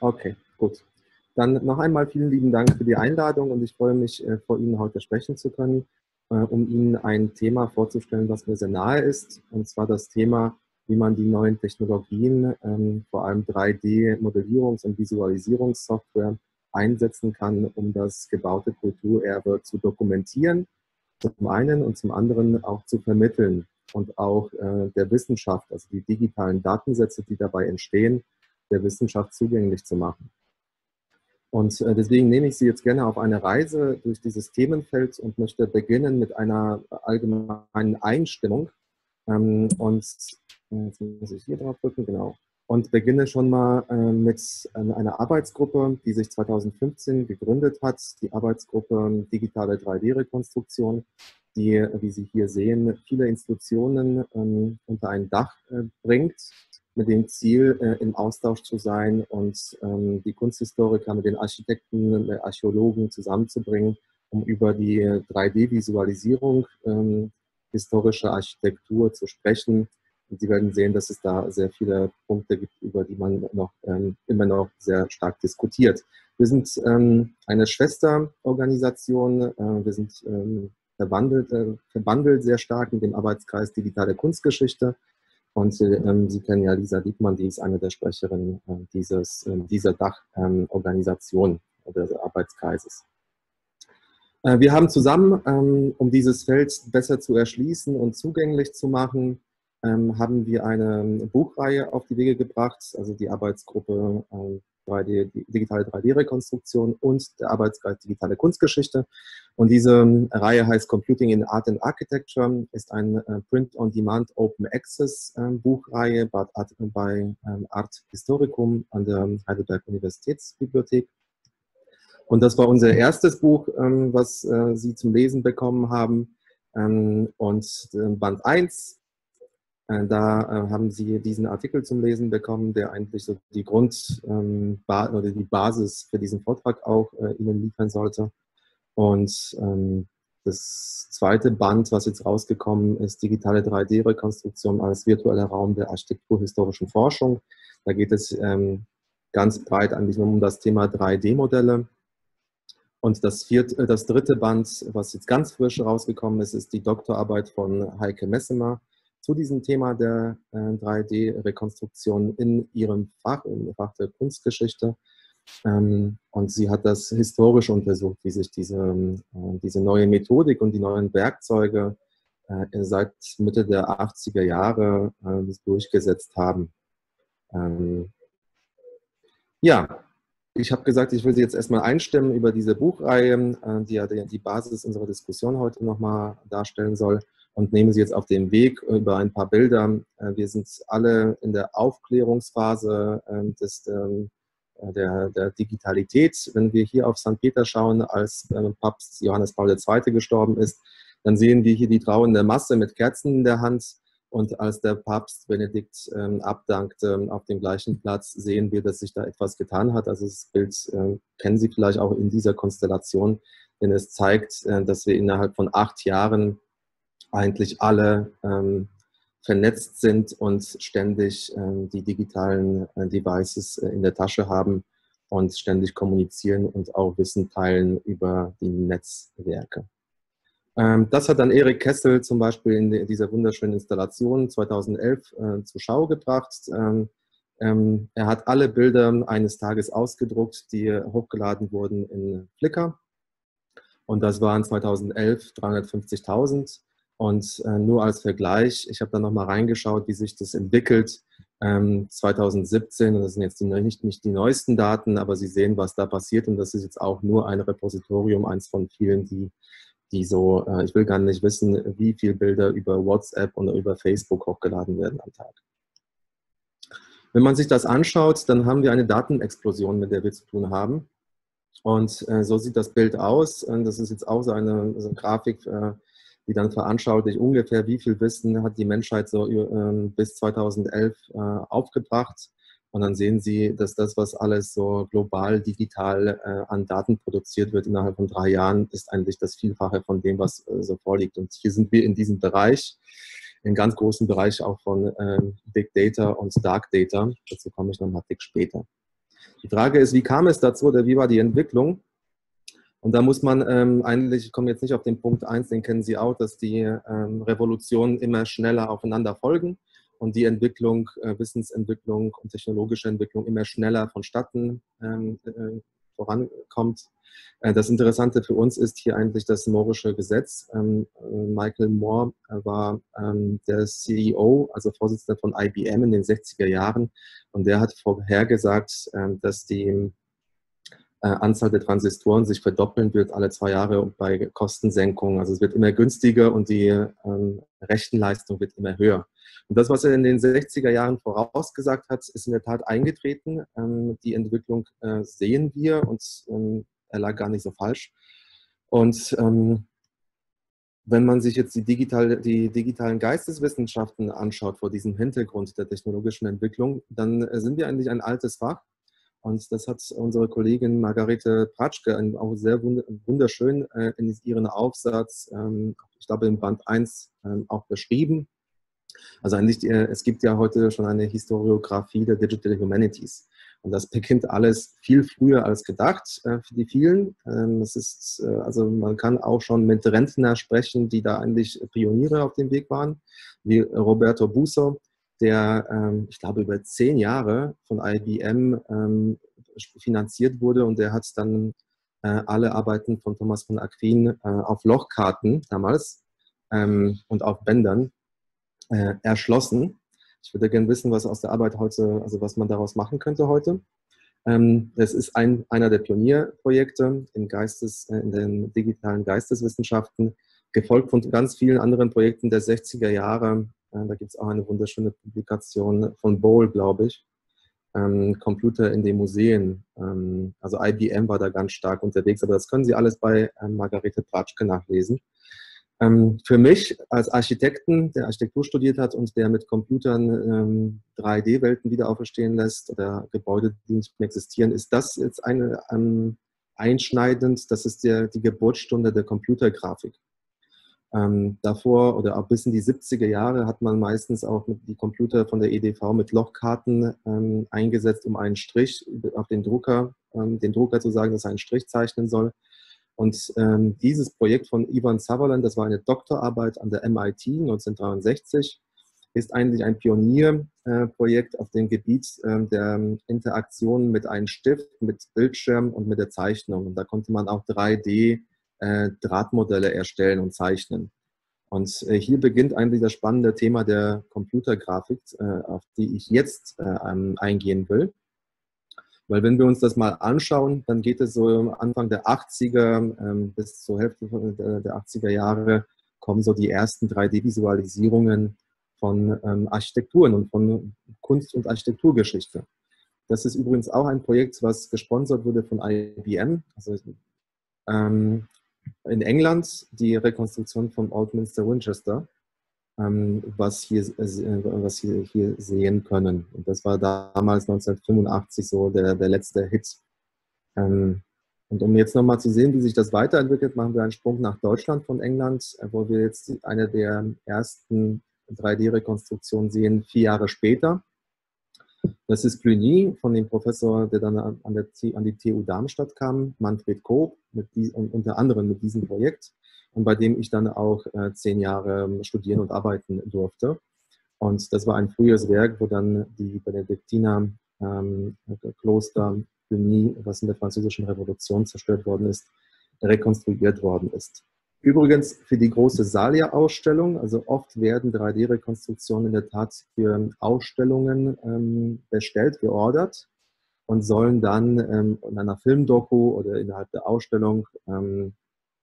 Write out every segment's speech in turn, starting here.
Okay, gut. Dann noch einmal vielen lieben Dank für die Einladung und ich freue mich, äh, vor Ihnen heute sprechen zu können, äh, um Ihnen ein Thema vorzustellen, was mir sehr nahe ist, und zwar das Thema, wie man die neuen Technologien, ähm, vor allem 3D-Modellierungs- und Visualisierungssoftware, einsetzen kann, um das gebaute Kulturerbe zu dokumentieren, zum einen und zum anderen auch zu vermitteln und auch äh, der Wissenschaft, also die digitalen Datensätze, die dabei entstehen, der Wissenschaft zugänglich zu machen. Und äh, deswegen nehme ich Sie jetzt gerne auf eine Reise durch dieses Themenfeld und möchte beginnen mit einer allgemeinen Einstimmung. Ähm, und jetzt muss ich hier drauf drücken, genau. Und beginne schon mal äh, mit einer Arbeitsgruppe, die sich 2015 gegründet hat, die Arbeitsgruppe Digitale 3D-Rekonstruktion, die, wie Sie hier sehen, viele Institutionen ähm, unter ein Dach äh, bringt mit dem Ziel, äh, im Austausch zu sein und ähm, die Kunsthistoriker mit den Architekten, mit Archäologen zusammenzubringen, um über die 3D-Visualisierung ähm, historischer Architektur zu sprechen. Und Sie werden sehen, dass es da sehr viele Punkte gibt, über die man noch ähm, immer noch sehr stark diskutiert. Wir sind ähm, eine Schwesterorganisation. Äh, wir sind ähm, verwandelt, äh, verbandelt sehr stark mit dem Arbeitskreis Digitale Kunstgeschichte und ähm, Sie kennen ja Lisa Diekmann, die ist eine der Sprecherinnen äh, dieses, äh, dieser Dachorganisation ähm, oder des Arbeitskreises. Äh, wir haben zusammen, ähm, um dieses Feld besser zu erschließen und zugänglich zu machen, ähm, haben wir eine Buchreihe auf die Wege gebracht, also die Arbeitsgruppe ähm, 3D, digitale 3D-Rekonstruktion und der Arbeitskreis Digitale Kunstgeschichte. Und diese ähm, Reihe heißt Computing in Art and Architecture, ist ein äh, Print-on-Demand Open Access äh, Buchreihe bei, bei ähm, Art Historicum an der Heidelberg Universitätsbibliothek. Und das war unser erstes Buch, ähm, was äh, Sie zum Lesen bekommen haben. Ähm, und äh, Band 1 äh, da äh, haben Sie diesen Artikel zum Lesen bekommen, der eigentlich so die Grund ähm, oder die Basis für diesen Vortrag auch äh, Ihnen liefern sollte. Und ähm, das zweite Band, was jetzt rausgekommen ist, digitale 3D-Rekonstruktion als virtueller Raum der architekturhistorischen Forschung. Da geht es ähm, ganz breit eigentlich um das Thema 3D-Modelle. Und das, vierte, das dritte Band, was jetzt ganz frisch rausgekommen ist, ist die Doktorarbeit von Heike Messemer zu diesem Thema der äh, 3D-Rekonstruktion in ihrem Fach, im Fach der Kunstgeschichte. Ähm, und sie hat das historisch untersucht, wie sich diese, äh, diese neue Methodik und die neuen Werkzeuge äh, seit Mitte der 80er Jahre äh, durchgesetzt haben. Ähm, ja, ich habe gesagt, ich will Sie jetzt erstmal einstimmen über diese Buchreihe, äh, die ja die Basis unserer Diskussion heute nochmal darstellen soll und nehme Sie jetzt auf den Weg über ein paar Bilder. Äh, wir sind alle in der Aufklärungsphase ähm, des, ähm, äh, der, der Digitalität. Wenn wir hier auf St. Peter schauen, als äh, Papst Johannes Paul II. gestorben ist, dann sehen wir hier die trauernde Masse mit Kerzen in der Hand. Und als der Papst Benedikt ähm, abdankte auf dem gleichen Platz, sehen wir, dass sich da etwas getan hat. Also das Bild kennen Sie vielleicht auch in dieser Konstellation, denn es zeigt, äh, dass wir innerhalb von acht Jahren eigentlich alle ähm, vernetzt sind und ständig ähm, die digitalen äh, Devices äh, in der Tasche haben und ständig kommunizieren und auch Wissen teilen über die Netzwerke. Ähm, das hat dann Erik Kessel zum Beispiel in dieser wunderschönen Installation 2011 äh, zur Schau gebracht. Ähm, ähm, er hat alle Bilder eines Tages ausgedruckt, die hochgeladen wurden in Flickr. Und das waren 2011 350.000. Und äh, nur als Vergleich, ich habe da nochmal reingeschaut, wie sich das entwickelt. Ähm, 2017, und das sind jetzt die, nicht, nicht die neuesten Daten, aber Sie sehen, was da passiert. Und das ist jetzt auch nur ein Repositorium, eins von vielen, die, die so, äh, ich will gar nicht wissen, wie viele Bilder über WhatsApp oder über Facebook hochgeladen werden am Tag. Wenn man sich das anschaut, dann haben wir eine Datenexplosion, mit der wir zu tun haben. Und äh, so sieht das Bild aus. Und das ist jetzt auch so eine, so eine Grafik, äh, die dann veranschaulicht ungefähr, wie viel Wissen hat die Menschheit so äh, bis 2011 äh, aufgebracht. Und dann sehen Sie, dass das, was alles so global, digital äh, an Daten produziert wird innerhalb von drei Jahren, ist eigentlich das Vielfache von dem, was äh, so vorliegt. Und hier sind wir in diesem Bereich, in ganz großen Bereich auch von ähm, Big Data und Dark Data. Dazu komme ich nochmal dick später. Die Frage ist, wie kam es dazu oder wie war die Entwicklung? Und da muss man ähm, eigentlich, ich komme jetzt nicht auf den Punkt 1, den kennen Sie auch, dass die ähm, Revolutionen immer schneller aufeinander folgen und die Entwicklung, äh, Wissensentwicklung und technologische Entwicklung immer schneller vonstatten ähm, äh, vorankommt. Äh, das Interessante für uns ist hier eigentlich das Moore'sche Gesetz. Ähm, äh, Michael Moore äh, war ähm, der CEO, also Vorsitzender von IBM in den 60er Jahren und der hat vorhergesagt, ähm, dass die Anzahl der Transistoren sich verdoppeln wird alle zwei Jahre bei Kostensenkungen. Also es wird immer günstiger und die ähm, Rechenleistung wird immer höher. Und das, was er in den 60er Jahren vorausgesagt hat, ist in der Tat eingetreten. Ähm, die Entwicklung äh, sehen wir und ähm, er lag gar nicht so falsch. Und ähm, wenn man sich jetzt die, digital, die, digitalen Geisteswissenschaften anschaut vor diesem Hintergrund der technologischen Entwicklung, dann äh, sind wir eigentlich ein altes Fach. Und das hat unsere Kollegin Margarete Pratschke auch sehr wunderschön äh, in ihren Aufsatz, ähm, ich glaube im Band 1, ähm, auch beschrieben. Also eigentlich, äh, es gibt ja heute schon eine Historiografie der Digital Humanities. Und das beginnt alles viel früher als gedacht äh, für die vielen. Ähm, es ist, also man kann auch schon mit Rentner sprechen, die da eigentlich Pioniere auf dem Weg waren, wie Roberto Busso, der, ähm, ich glaube, über zehn Jahre von IBM ähm, finanziert wurde und der hat dann äh, alle Arbeiten von Thomas von Aquin äh, auf Lochkarten damals ähm, und auf Bändern äh, erschlossen. Ich würde gerne wissen, was aus der Arbeit heute, also was man daraus machen könnte heute. Ähm, das ist ein, einer der Pionierprojekte in, Geistes, äh, in den digitalen Geisteswissenschaften, gefolgt von ganz vielen anderen Projekten der 60er Jahre, da gibt es auch eine wunderschöne Publikation von Bowl, glaube ich. Ähm, Computer in den Museen. Ähm, also IBM war da ganz stark unterwegs, aber das können Sie alles bei ähm, Margarete Pratschke nachlesen. Ähm, für mich als Architekten, der Architektur studiert hat und der mit Computern 3D-Welten ähm, wieder auferstehen lässt oder Gebäude, die nicht mehr existieren, ist das jetzt eine, ähm, einschneidend. Das ist der, die Geburtsstunde der Computergrafik. Ähm, davor oder auch bis in die 70er Jahre hat man meistens auch die Computer von der EDV mit Lochkarten ähm, eingesetzt, um einen Strich auf den Drucker, ähm, den Drucker zu sagen, dass er einen Strich zeichnen soll. Und ähm, dieses Projekt von Ivan Sutherland, das war eine Doktorarbeit an der MIT 1963, ist eigentlich ein Pionierprojekt äh, auf dem Gebiet äh, der Interaktion mit einem Stift, mit Bildschirm und mit der Zeichnung. Und da konnte man auch 3D äh, Drahtmodelle erstellen und zeichnen. Und äh, hier beginnt eigentlich das spannende Thema der Computergrafik, äh, auf die ich jetzt eingehen will. Weil wenn wir uns das mal anschauen, dann geht es so Anfang der 80er ähm, bis zur Hälfte der 80er Jahre kommen so die ersten 3D-Visualisierungen von ähm, Architekturen und von Kunst- und Architekturgeschichte. Das ist übrigens auch ein Projekt, was gesponsert wurde von IBM. Also ähm, in England die Rekonstruktion vom Oldminster Winchester, ähm, was, hier, äh, was hier, hier sehen können. Und das war damals 1985 so der, der letzte Hit. Ähm, und um jetzt nochmal zu sehen, wie sich das weiterentwickelt, machen wir einen Sprung nach Deutschland von England, äh, wo wir jetzt eine der ersten 3D-Rekonstruktionen sehen, vier Jahre später. Das ist Cluny von dem Professor, der dann an, der, an die TU Darmstadt kam, Manfred Koop, die, unter anderem mit diesem Projekt und bei dem ich dann auch äh, zehn Jahre studieren und arbeiten durfte. Und das war ein frühes Werk, wo dann die Benediktiner ähm, Kloster was in der Französischen Revolution zerstört worden ist, rekonstruiert worden ist. Übrigens für die große Salia-Ausstellung, also oft werden 3D-Rekonstruktionen in der Tat für Ausstellungen ähm, bestellt, geordert und sollen dann ähm, in einer Filmdoku oder innerhalb der Ausstellung ähm,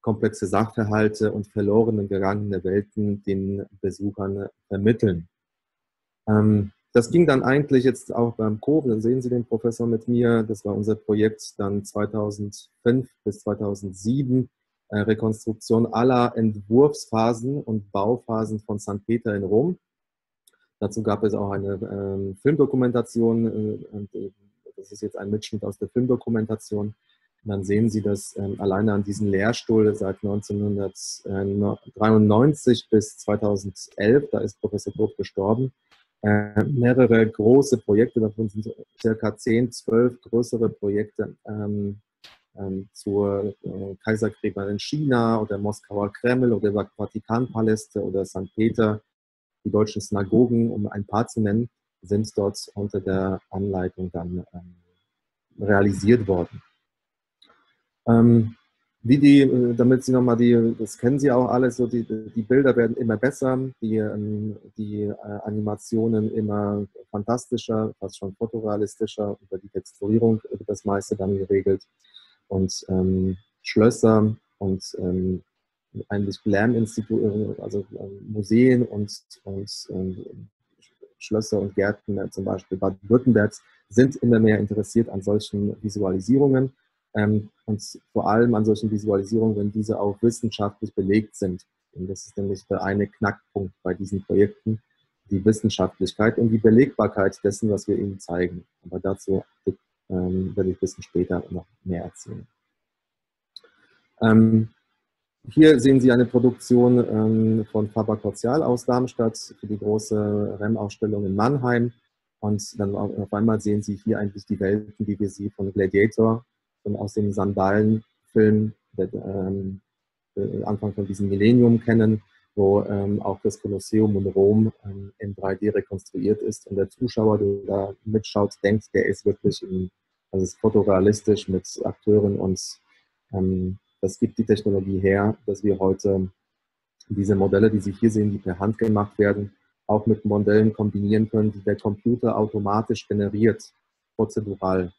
komplexe Sachverhalte und verlorene, gegangene Welten den Besuchern vermitteln. Ähm, das ging dann eigentlich jetzt auch beim COB, dann sehen Sie den Professor mit mir, das war unser Projekt dann 2005 bis 2007 äh, Rekonstruktion aller Entwurfsphasen und Bauphasen von St. Peter in Rom. Dazu gab es auch eine ähm, Filmdokumentation. Äh, und, äh, das ist jetzt ein Mitschnitt aus der Filmdokumentation. Und dann sehen Sie das ähm, alleine an diesem Lehrstuhl seit 1993 bis 2011. Da ist Professor Burg gestorben. äh, mehrere große Projekte, davon sind circa 10, 12 größere Projekte ähm, zur äh, Kaisergräber in China oder Moskauer Kreml oder Vatikanpaläste oder St. Peter, die deutschen Synagogen, um ein paar zu nennen, sind dort unter der Anleitung dann ähm, realisiert worden. Ähm, wie die, äh, damit Sie nochmal die, das kennen Sie auch alle, so die, die Bilder werden immer besser, die, ähm, die äh, Animationen immer fantastischer, fast schon fotorealistischer, über die Texturierung wird das meiste dann geregelt. Und ähm, Schlösser und ähm, eigentlich Lerninstitute, also äh, Museen und, und ähm, Schlösser und Gärten, zum Beispiel Baden-Württembergs, sind immer mehr interessiert an solchen Visualisierungen ähm, und vor allem an solchen Visualisierungen, wenn diese auch wissenschaftlich belegt sind. Und das ist nämlich der eine Knackpunkt bei diesen Projekten, die Wissenschaftlichkeit und die Belegbarkeit dessen, was wir ihnen zeigen. Aber dazu ähm, werde ich ein bisschen später noch mehr erzählen. Ähm, hier sehen Sie eine Produktion ähm, von Faber Cortial aus Darmstadt für die große REM-Ausstellung in Mannheim. Und dann auf einmal sehen Sie hier eigentlich die Welten, wie wir sie von Gladiator und aus dem Sandalenfilm, der ähm, äh, Anfang von diesem Millennium kennen, wo ähm, auch das Kolosseum in Rom ähm, in 3D rekonstruiert ist. Und der Zuschauer, der da mitschaut, denkt, der ist wirklich in, also ist fotorealistisch mit Akteuren und ähm, das gibt die Technologie her, dass wir heute diese Modelle, die Sie hier sehen, die per Hand gemacht werden, auch mit Modellen kombinieren können, die der Computer automatisch generiert, prozedural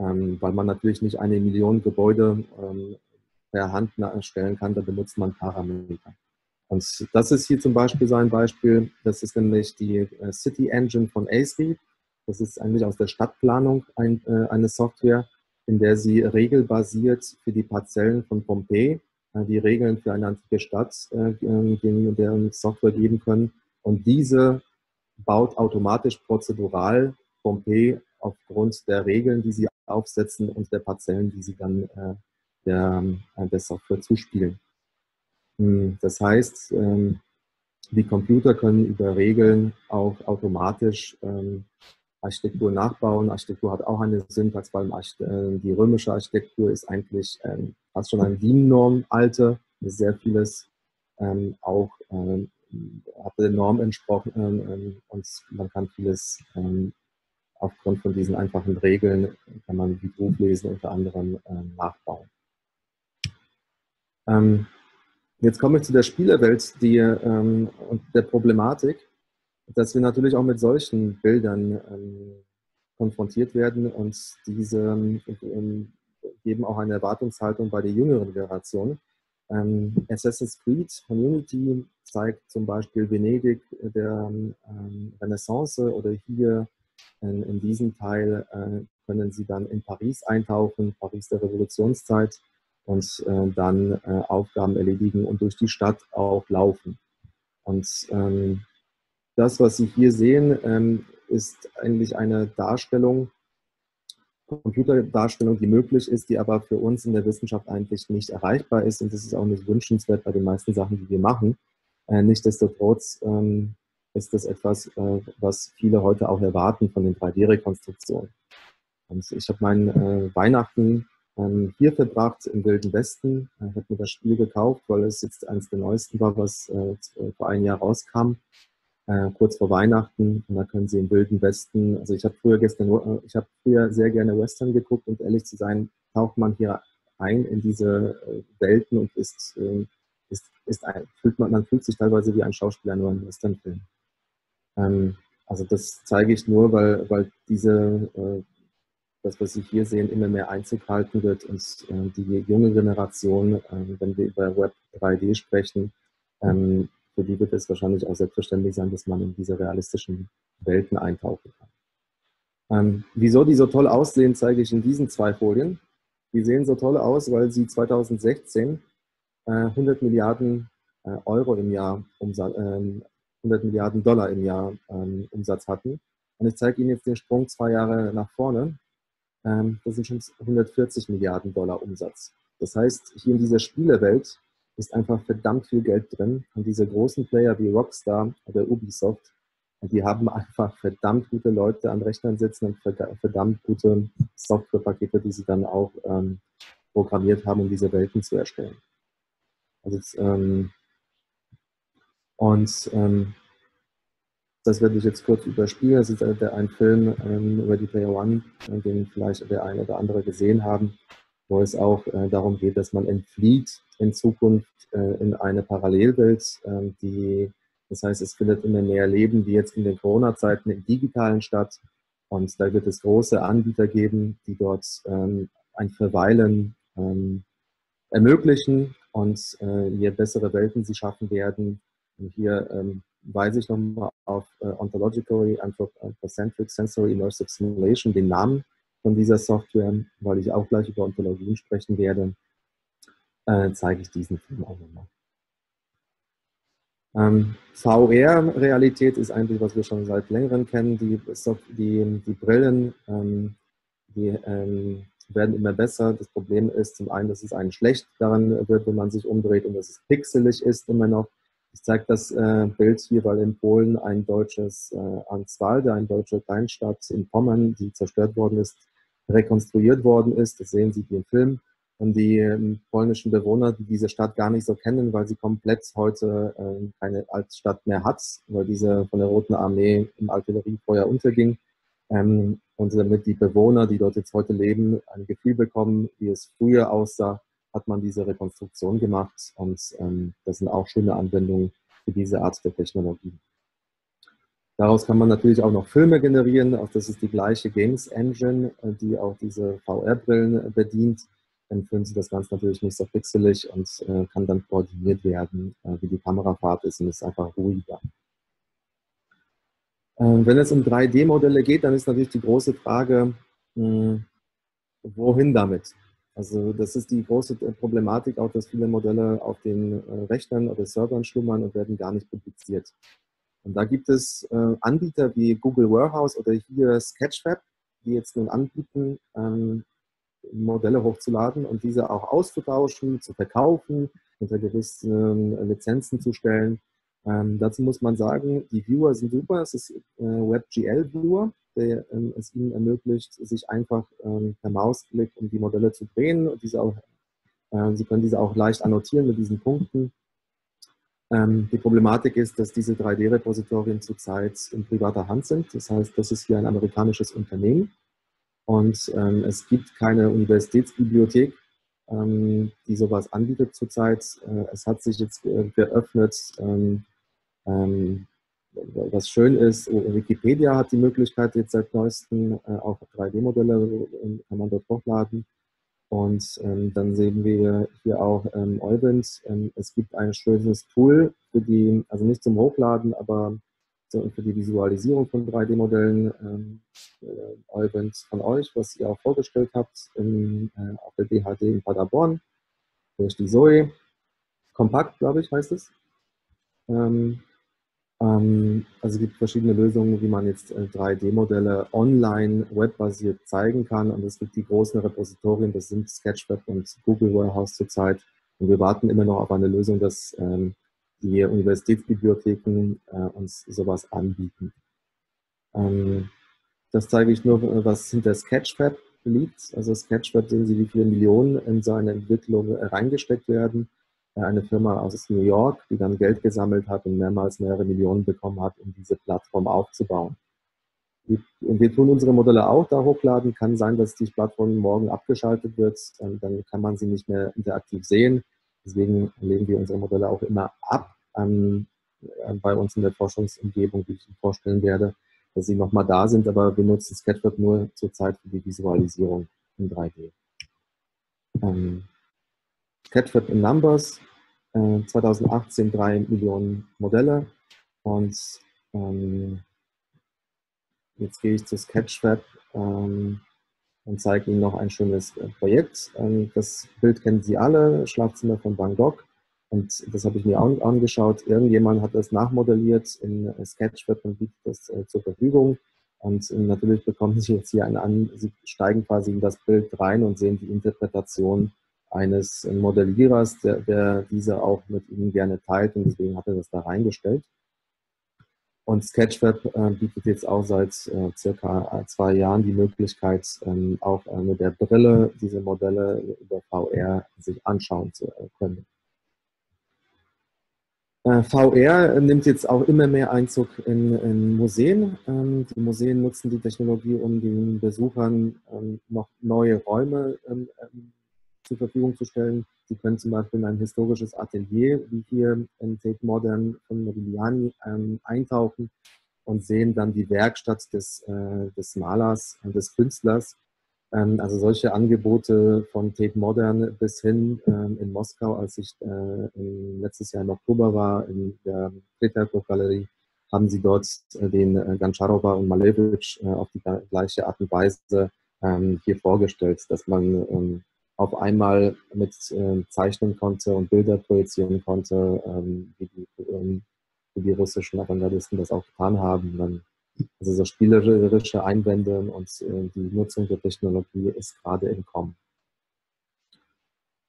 ähm, weil man natürlich nicht eine Million Gebäude ähm, per Hand erstellen kann, da benutzt man Parameter. Und das ist hier zum Beispiel so ein Beispiel, das ist nämlich die äh, City Engine von ACE. Das ist eigentlich aus der Stadtplanung ein, äh, eine Software, in der sie regelbasiert für die Parzellen von Pompeji äh, die Regeln für eine antike Stadt äh, ähm, deren Software geben können. Und diese baut automatisch prozedural Pompeji aufgrund der Regeln, die sie aufsetzen und der Parzellen, die sie dann äh, der, äh, der Software zuspielen. Hm, das heißt, ähm, die Computer können über Regeln auch automatisch ähm, Architektur nachbauen. Architektur hat auch eine Syntax, weil äh, die römische Architektur ist eigentlich ähm, fast schon eine DIN-Norm alte, sehr vieles ähm, auch ähm, hat der Norm entsprochen ähm, und man kann vieles aufgrund von diesen einfachen Regeln kann man die Buchlesen unter anderem nachbauen. Ähm, jetzt komme ich zu der Spielerwelt die, ähm, und der Problematik, dass wir natürlich auch mit solchen Bildern ähm, konfrontiert werden und diese ähm, geben auch eine Erwartungshaltung bei der jüngeren Generation. Ähm, Assassin's Creed Community zeigt zum Beispiel Venedig der ähm, Renaissance oder hier in, in diesem Teil äh, können Sie dann in Paris eintauchen, Paris der Revolutionszeit, und äh, dann äh, Aufgaben erledigen und durch die Stadt auch laufen. Und ähm, das, was Sie hier sehen, ähm, ist eigentlich eine Darstellung, Computerdarstellung, die möglich ist, die aber für uns in der Wissenschaft eigentlich nicht erreichbar ist. Und das ist auch nicht wünschenswert bei den meisten Sachen, die wir machen. Äh, Nichtsdestotrotz ähm, ist das etwas, äh, was viele heute auch erwarten von den 3D-Rekonstruktionen. Und ich habe meinen äh, Weihnachten ähm, hier verbracht im Wilden Westen. Ich habe mir das Spiel gekauft, weil es jetzt eines der neuesten war, was vor einem Jahr rauskam, kurz vor Weihnachten. Und da können Sie im Wilden Westen, also ich habe früher gestern, ich habe früher sehr gerne Western geguckt und ehrlich zu sein, taucht man hier ein in diese Welten und ist, ist, ist ein, fühlt man, man fühlt sich teilweise wie ein Schauspieler nur in Westernfilmen. Ähm, also das zeige ich nur, weil, weil diese, äh, das, was Sie hier sehen, immer mehr Einzug halten wird und äh, die junge Generation, äh, wenn wir über Web 3D sprechen, ähm, für die wird es wahrscheinlich auch selbstverständlich sein, dass man in diese realistischen Welten eintauchen kann. Ähm, wieso die so toll aussehen, zeige ich in diesen zwei Folien. Die sehen so toll aus, weil sie 2016 äh, 100 Milliarden äh, Euro im Jahr Umsatz, ähm, 100 Milliarden Dollar im Jahr ähm, Umsatz hatten. Und ich zeige Ihnen jetzt den Sprung zwei Jahre nach vorne. Ähm, das sind schon 140 Milliarden Dollar Umsatz. Das heißt, hier in dieser Spielewelt ist einfach verdammt viel Geld drin. Und diese großen Player wie Rockstar oder Ubisoft, Die haben einfach verdammt gute Leute an Rechnern sitzen und verdammt gute Softwarepakete, die sie dann auch ähm, programmiert haben, um diese Welten zu erstellen. Also jetzt, ähm, und ähm, das werde ich jetzt kurz überspielen. Das ist äh, ein Film ähm, über die Player One, äh, den vielleicht der eine oder andere gesehen haben, wo es auch äh, darum geht, dass man entflieht in Zukunft äh, in eine Parallelwelt, ähm, die, das heißt, es findet immer mehr Leben, wie jetzt in den Corona-Zeiten im Digitalen statt. Und da wird es große Anbieter geben, die dort ähm, ein Verweilen ähm, ermöglichen und äh, je bessere Welten sie schaffen werden. Und hier ähm, weise ich nochmal auf äh, Ontologically Anthropocentric Sensory Immersive Simulation, den Namen von dieser Software, weil ich auch gleich über Ontologien sprechen werde, äh, zeige ich diesen Film auch nochmal. Ähm, VR-Realität ist eigentlich, was wir schon seit längerem kennen. Die, die, die Brillen, ähm, die ähm, werden immer besser. Das Problem ist zum einen, dass es einen schlecht daran wird, wenn man sich umdreht und dass es pixelig ist immer noch. Ich zeige das äh, Bild hier, weil in Polen ein deutsches äh, Answalde, eine deutsche Kleinstadt in Pommern, die zerstört worden ist, rekonstruiert worden ist. Das sehen Sie hier im Film. Und die ähm, polnischen Bewohner, die diese Stadt gar nicht so kennen, weil sie komplett heute äh, keine Altstadt mehr hat, weil diese von der Roten Armee im Artilleriefeuer unterging. Ähm, und damit die Bewohner, die dort jetzt heute leben, ein Gefühl bekommen, wie es früher aussah, hat man diese Rekonstruktion gemacht und ähm, das sind auch schöne Anwendungen für diese Art der Technologie. Daraus kann man natürlich auch noch Filme generieren. Auch das ist die gleiche Games Engine, äh, die auch diese VR-Brillen bedient. Dann führen Sie das Ganze natürlich nicht so pixelig und äh, kann dann koordiniert werden, äh, wie die Kamerafahrt ist und ist einfach ruhiger. Ähm, wenn es um 3D-Modelle geht, dann ist natürlich die große Frage, hm, wohin damit? Also das ist die große äh, Problematik auch, dass viele Modelle auf den äh, Rechnern oder Servern schlummern und werden gar nicht publiziert. Und da gibt es äh, Anbieter wie Google Warehouse oder hier Sketchfab, die jetzt nun anbieten, ähm, Modelle hochzuladen und diese auch auszutauschen, zu verkaufen, unter gewissen Lizenzen zu stellen. Ähm, dazu muss man sagen, die Viewer sind super. Es ist äh, WebGL-Viewer der ähm, es ihnen ermöglicht, sich einfach ähm, per Mausklick um die Modelle zu drehen. Und diese auch, äh, sie können diese auch leicht annotieren mit diesen Punkten. Ähm, die Problematik ist, dass diese 3D-Repositorien zurzeit in privater Hand sind. Das heißt, das ist hier ein amerikanisches Unternehmen. Und ähm, es gibt keine Universitätsbibliothek, ähm, die sowas anbietet zurzeit. Äh, es hat sich jetzt äh, geöffnet, ähm, ähm, was schön ist, Wikipedia hat die Möglichkeit, jetzt seit neuestem äh, auch 3D-Modelle äh, kann man dort hochladen. Und ähm, dann sehen wir hier auch ähm, Eubind. Ähm, es gibt ein schönes Tool für die, also nicht zum Hochladen, aber für die Visualisierung von 3D-Modellen. Ähm, äh, Eubind von euch, was ihr auch vorgestellt habt in, äh, auf der DHD in Paderborn durch die Zoe. Kompakt, glaube ich, heißt es. Ähm, ähm, also es gibt verschiedene Lösungen, wie man jetzt 3D-Modelle äh, online webbasiert zeigen kann. Und es gibt die großen Repositorien, das sind Sketchfab und Google Warehouse zurzeit. Und wir warten immer noch auf eine Lösung, dass ähm, die Universitätsbibliotheken äh, uns sowas anbieten. Ähm, das zeige ich nur, was hinter Sketchfab liegt. Also Sketchfab sehen Sie, wie viele Millionen in so eine Entwicklung reingesteckt werden eine Firma aus New York, die dann Geld gesammelt hat und mehrmals mehrere Millionen bekommen hat, um diese Plattform aufzubauen. Und wir tun unsere Modelle auch da hochladen. Kann sein, dass die Plattform morgen abgeschaltet wird. Dann kann man sie nicht mehr interaktiv sehen. Deswegen legen wir unsere Modelle auch immer ab ähm, bei uns in der Forschungsumgebung, die ich Ihnen vorstellen werde, dass sie nochmal da sind. Aber wir nutzen Sketchweb nur zurzeit für die Visualisierung in 3D. Ähm, Sketchweb in Numbers 2018 äh, drei Millionen Modelle und ähm, jetzt gehe ich zu Sketchfab ähm, und zeige Ihnen noch ein schönes äh, Projekt. Ähm, das Bild kennen Sie alle, Schlafzimmer von Gogh. Und das habe ich mir auch angeschaut. Irgendjemand hat das nachmodelliert in äh, Sketchfab und bietet das äh, zur Verfügung. Und natürlich bekommen Sie jetzt hier einen an, Sie steigen quasi in das Bild rein und sehen die Interpretation eines Modellierers, der, der diese auch mit Ihnen gerne teilt und deswegen hat er das da reingestellt. Und Sketchweb äh, bietet jetzt auch seit äh, circa zwei Jahren die Möglichkeit, ähm, auch äh, mit der Brille diese Modelle über VR sich anschauen zu können. Äh, VR nimmt jetzt auch immer mehr Einzug in, in Museen. Ähm, die Museen nutzen die Technologie, um den Besuchern ähm, noch neue Räume ähm, zur Verfügung zu stellen. Sie können zum Beispiel in ein historisches Atelier, wie hier in Tate Modern von Modigliani, eintauchen und sehen dann die Werkstatt des, äh, des Malers und des Künstlers ähm, also solche Angebote von Tate Modern bis hin ähm, in Moskau, als ich äh, letztes Jahr im Oktober war, in der Peterburg-Galerie, haben sie dort äh, den äh, Gancharova und Malevich auf die gleiche Art und Weise ähm, hier vorgestellt, dass man auf einmal mit zeichnen konnte und Bilder projizieren konnte, wie die, wie die russischen Avantgardisten das auch getan haben. Dann also so spielerische Einwände und äh, die Nutzung der Technologie ist gerade im Kommen.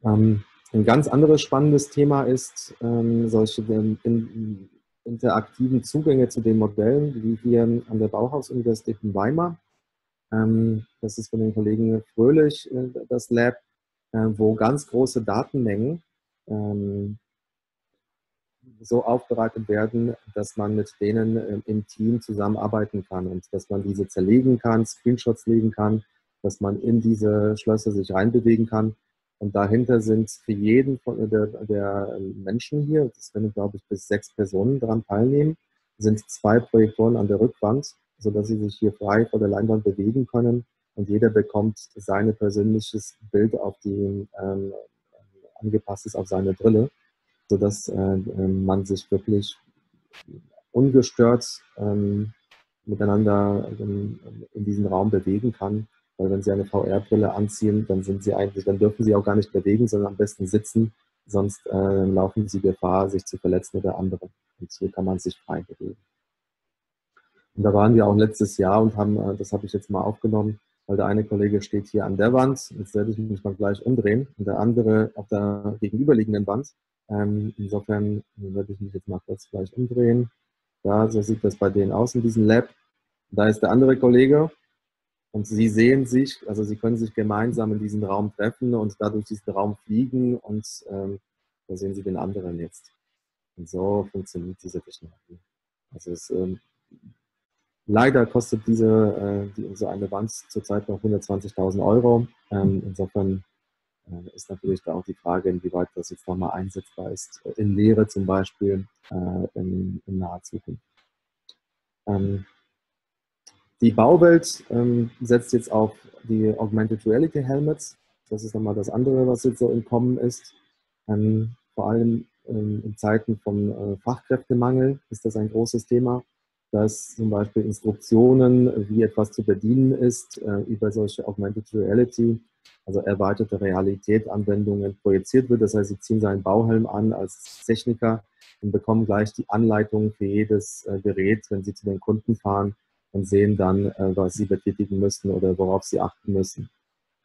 Ähm, ein ganz anderes spannendes Thema ist ähm, solche ähm, in, interaktiven Zugänge zu den Modellen, wie hier an der Bauhaus-Universität in Weimar. Ähm, das ist von den Kollegen Fröhlich äh, das Lab, äh, wo ganz große Datenmengen ähm, so aufbereitet werden, dass man mit denen ähm, im Team zusammenarbeiten kann und dass man diese zerlegen kann, Screenshots legen kann, dass man in diese Schlösser sich reinbewegen kann. Und dahinter sind für jeden von der, der Menschen hier, das werden, glaube ich, bis sechs Personen daran teilnehmen, sind zwei Projektoren an der Rückwand, sodass sie sich hier frei vor der Leinwand bewegen können. Und jeder bekommt sein persönliches Bild auf die ähm, angepasst ist auf seine Brille sodass äh, ähm, man sich wirklich ungestört ähm, miteinander ähm, in diesem Raum bewegen kann. Weil wenn Sie eine VR-Brille anziehen, dann sind Sie eigentlich, dann dürfen Sie auch gar nicht bewegen, sondern am besten sitzen, sonst äh, laufen Sie Gefahr, sich zu verletzen oder andere. Und hier kann man sich frei bewegen. Und da waren wir auch letztes Jahr und haben, äh, das habe ich jetzt mal aufgenommen, weil der eine Kollege steht hier an der Wand, jetzt werde ich mich mal gleich umdrehen, und der andere auf der gegenüberliegenden Wand. Ähm, insofern würde ich mich jetzt mal kurz gleich umdrehen. Da, so sieht das bei denen aus in diesem Lab. Da ist der andere Kollege und sie sehen sich, also sie können sich gemeinsam in diesem Raum treffen und dadurch diesen Raum fliegen und ähm, da sehen sie den anderen jetzt. Und so funktioniert diese Technologie. Also es, ähm, leider kostet diese, äh, die, so eine Wand zurzeit noch 120.000 Euro. Ähm, insofern äh, ist natürlich da auch die Frage, inwieweit das jetzt nochmal einsetzbar ist, äh, in Lehre zum Beispiel äh, in, in naher Zukunft. Ähm, die Bauwelt ähm, setzt jetzt auf die Augmented Reality Helmets. Das ist nochmal das andere, was jetzt so im Kommen ist. Ähm, vor allem in Zeiten von Fachkräftemangel ist das ein großes Thema dass zum Beispiel Instruktionen, wie etwas zu bedienen ist, über solche Augmented Reality also erweiterte Realität-Anwendungen projiziert wird. Das heißt, Sie ziehen seinen Bauhelm an als Techniker und bekommen gleich die Anleitung für jedes äh, Gerät, wenn Sie zu den Kunden fahren und sehen dann, äh, was Sie betätigen müssen oder worauf Sie achten müssen.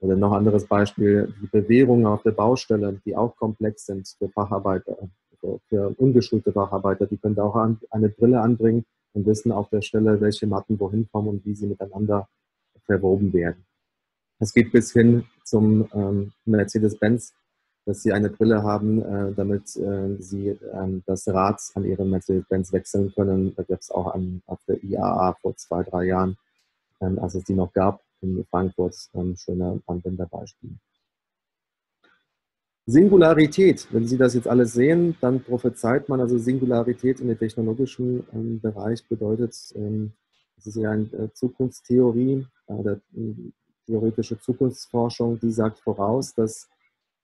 Oder noch anderes Beispiel, die Bewährungen auf der Baustelle, die auch komplex sind für Facharbeiter, für ungeschulte Facharbeiter, die können da auch eine Brille anbringen und wissen auf der Stelle, welche Matten wohin kommen und wie sie miteinander verwoben werden. Es geht bis hin zum ähm, Mercedes-Benz, dass sie eine Brille haben, äh, damit äh, sie äh, das Rad an ihrem Mercedes-Benz wechseln können. Da gab es auch an, auf der IAA vor zwei, drei Jahren, ähm, als es die noch gab, in Frankfurt, ähm, schöne Anwenderbeispiele. Singularität, wenn Sie das jetzt alles sehen, dann prophezeit man, also Singularität in den technologischen ähm, Bereich bedeutet, ähm, das ist ja eine äh, Zukunftstheorie, äh, der, theoretische Zukunftsforschung, die sagt voraus, dass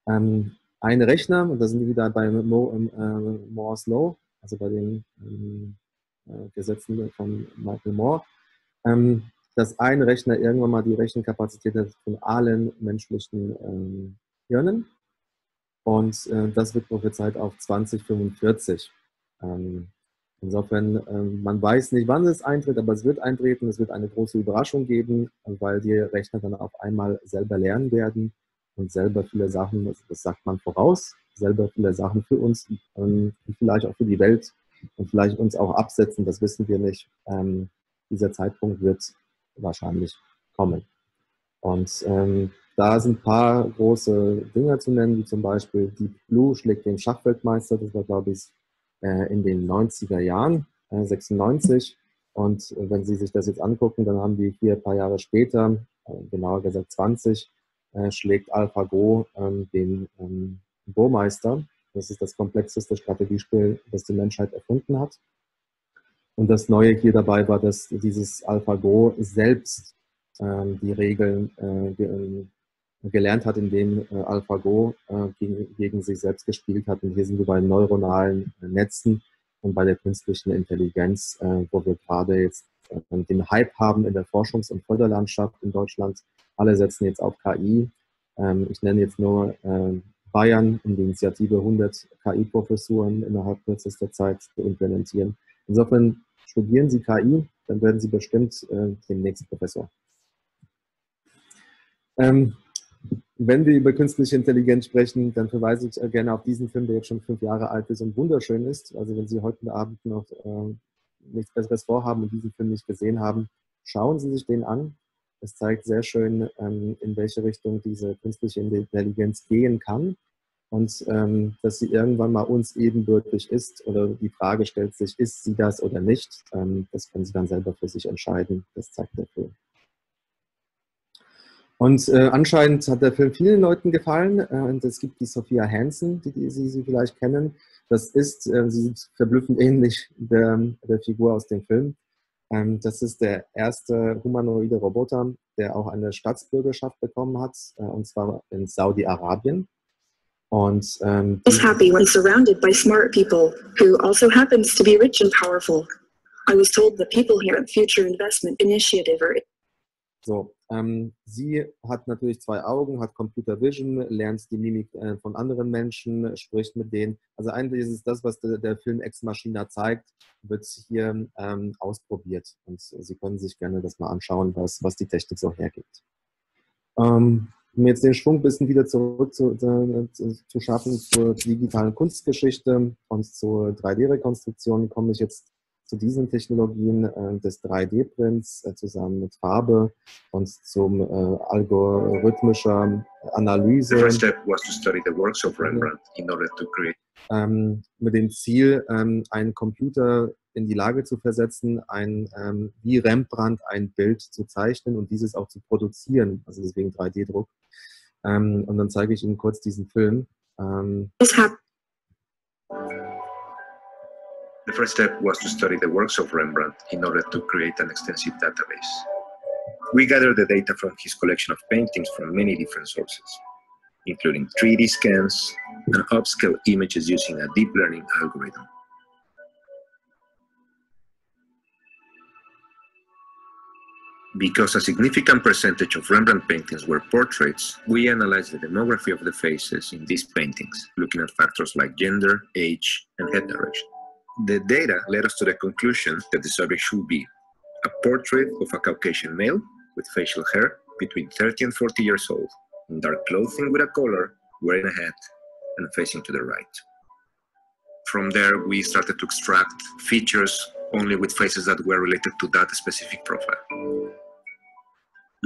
ähm, ein Rechner, und da sind wir wieder bei Mo, äh, Moore's Law, also bei den ähm, äh, Gesetzen von Michael Moore, ähm, dass ein Rechner irgendwann mal die Rechenkapazität hat von allen menschlichen ähm, Hirnen. Und äh, das wird prophezeit auf 2045. Ähm, Insofern, ähm, man weiß nicht, wann es eintritt, aber es wird eintreten. Es wird eine große Überraschung geben, weil die Rechner dann auf einmal selber lernen werden und selber viele Sachen, das sagt man voraus, selber viele Sachen für uns und ähm, vielleicht auch für die Welt und vielleicht uns auch absetzen, das wissen wir nicht. Ähm, dieser Zeitpunkt wird wahrscheinlich kommen. Und ähm, da sind ein paar große Dinge zu nennen, wie zum Beispiel Deep Blue schlägt den Schachweltmeister, das war, glaube ich, äh, in den 90er Jahren, äh, 96. Und wenn Sie sich das jetzt angucken, dann haben wir hier ein paar Jahre später, äh, genauer gesagt 20, äh, schlägt AlphaGo ähm, den ähm, Go-Meister. Das ist das komplexeste Strategiespiel, das die Menschheit erfunden hat. Und das Neue hier dabei war, dass dieses AlphaGo selbst ähm, die Regeln äh, ge gelernt hat, indem äh, AlphaGo äh, gegen, gegen, sich selbst gespielt hat. Und hier sind wir bei neuronalen äh, Netzen und bei der künstlichen Intelligenz, äh, wo wir gerade jetzt äh, den Hype haben in der Forschungs- und Förderlandschaft in Deutschland. Alle setzen jetzt auf KI. Ähm, ich nenne jetzt nur äh, Bayern und die Initiative 100 KI-Professuren innerhalb kürzester Zeit zu implementieren. Insofern studieren Sie KI, dann werden Sie bestimmt äh, demnächst Professor. Ähm, wenn wir über künstliche Intelligenz sprechen, dann verweise ich gerne auf diesen Film, der jetzt schon fünf Jahre alt ist und wunderschön ist. Also wenn Sie heute Abend noch äh, nichts Besseres vorhaben und diesen Film nicht gesehen haben, schauen Sie sich den an. Es zeigt sehr schön, ähm, in welche Richtung diese künstliche Intelligenz gehen kann und ähm, dass sie irgendwann mal uns ebenbürtig ist oder die Frage stellt sich, ist sie das oder nicht? Ähm, das können Sie dann selber für sich entscheiden. Das zeigt der Film. Und äh, anscheinend hat der Film vielen Leuten gefallen. Äh, und es gibt die Sophia Hansen, die, die Sie, Sie vielleicht kennen. Das ist, äh, sie sieht verblüffend ähnlich der, der Figur aus dem Film. Ähm, das ist der erste humanoide Roboter, der auch eine Staatsbürgerschaft bekommen hat, äh, und zwar in Saudi-Arabien. Und ähm, is happy when surrounded by smart people who also happens to be rich and powerful. I was told that people here at Future Investment Initiative are so, ähm, sie hat natürlich zwei Augen, hat Computer Vision, lernt die Mimik äh, von anderen Menschen, spricht mit denen. Also eigentlich ist es das, was der, der Film Ex Machina zeigt, wird hier ähm, ausprobiert. Und Sie können sich gerne das mal anschauen, was, was die Technik so hergibt. Ähm, um jetzt den Schwung ein bisschen wieder zurück zu, zu, zu schaffen zur digitalen Kunstgeschichte und zur 3D-Rekonstruktion, komme ich jetzt zu diesen Technologien äh, des 3D-Prints äh, zusammen mit Farbe und zum äh, algorithmischer Analyse. The first step was to study the works of Rembrandt in order to create. Ähm, mit dem Ziel, ähm, einen Computer in die Lage zu versetzen, ein, ähm, wie Rembrandt ein Bild zu zeichnen und dieses auch zu produzieren, also deswegen 3D-Druck. Ähm, und dann zeige ich Ihnen kurz diesen Film. Ähm, The first step was to study the works of Rembrandt in order to create an extensive database. We gathered the data from his collection of paintings from many different sources, including 3D scans and upscale images using a deep learning algorithm. Because a significant percentage of Rembrandt paintings were portraits, we analyzed the demography of the faces in these paintings, looking at factors like gender, age, and head direction. The data led us to the conclusion that the subject should be a portrait of a Caucasian male with facial hair between 30 and 40 years old, in dark clothing with a collar, wearing a hat, and facing to the right. From there, we started to extract features only with faces that were related to that specific profile.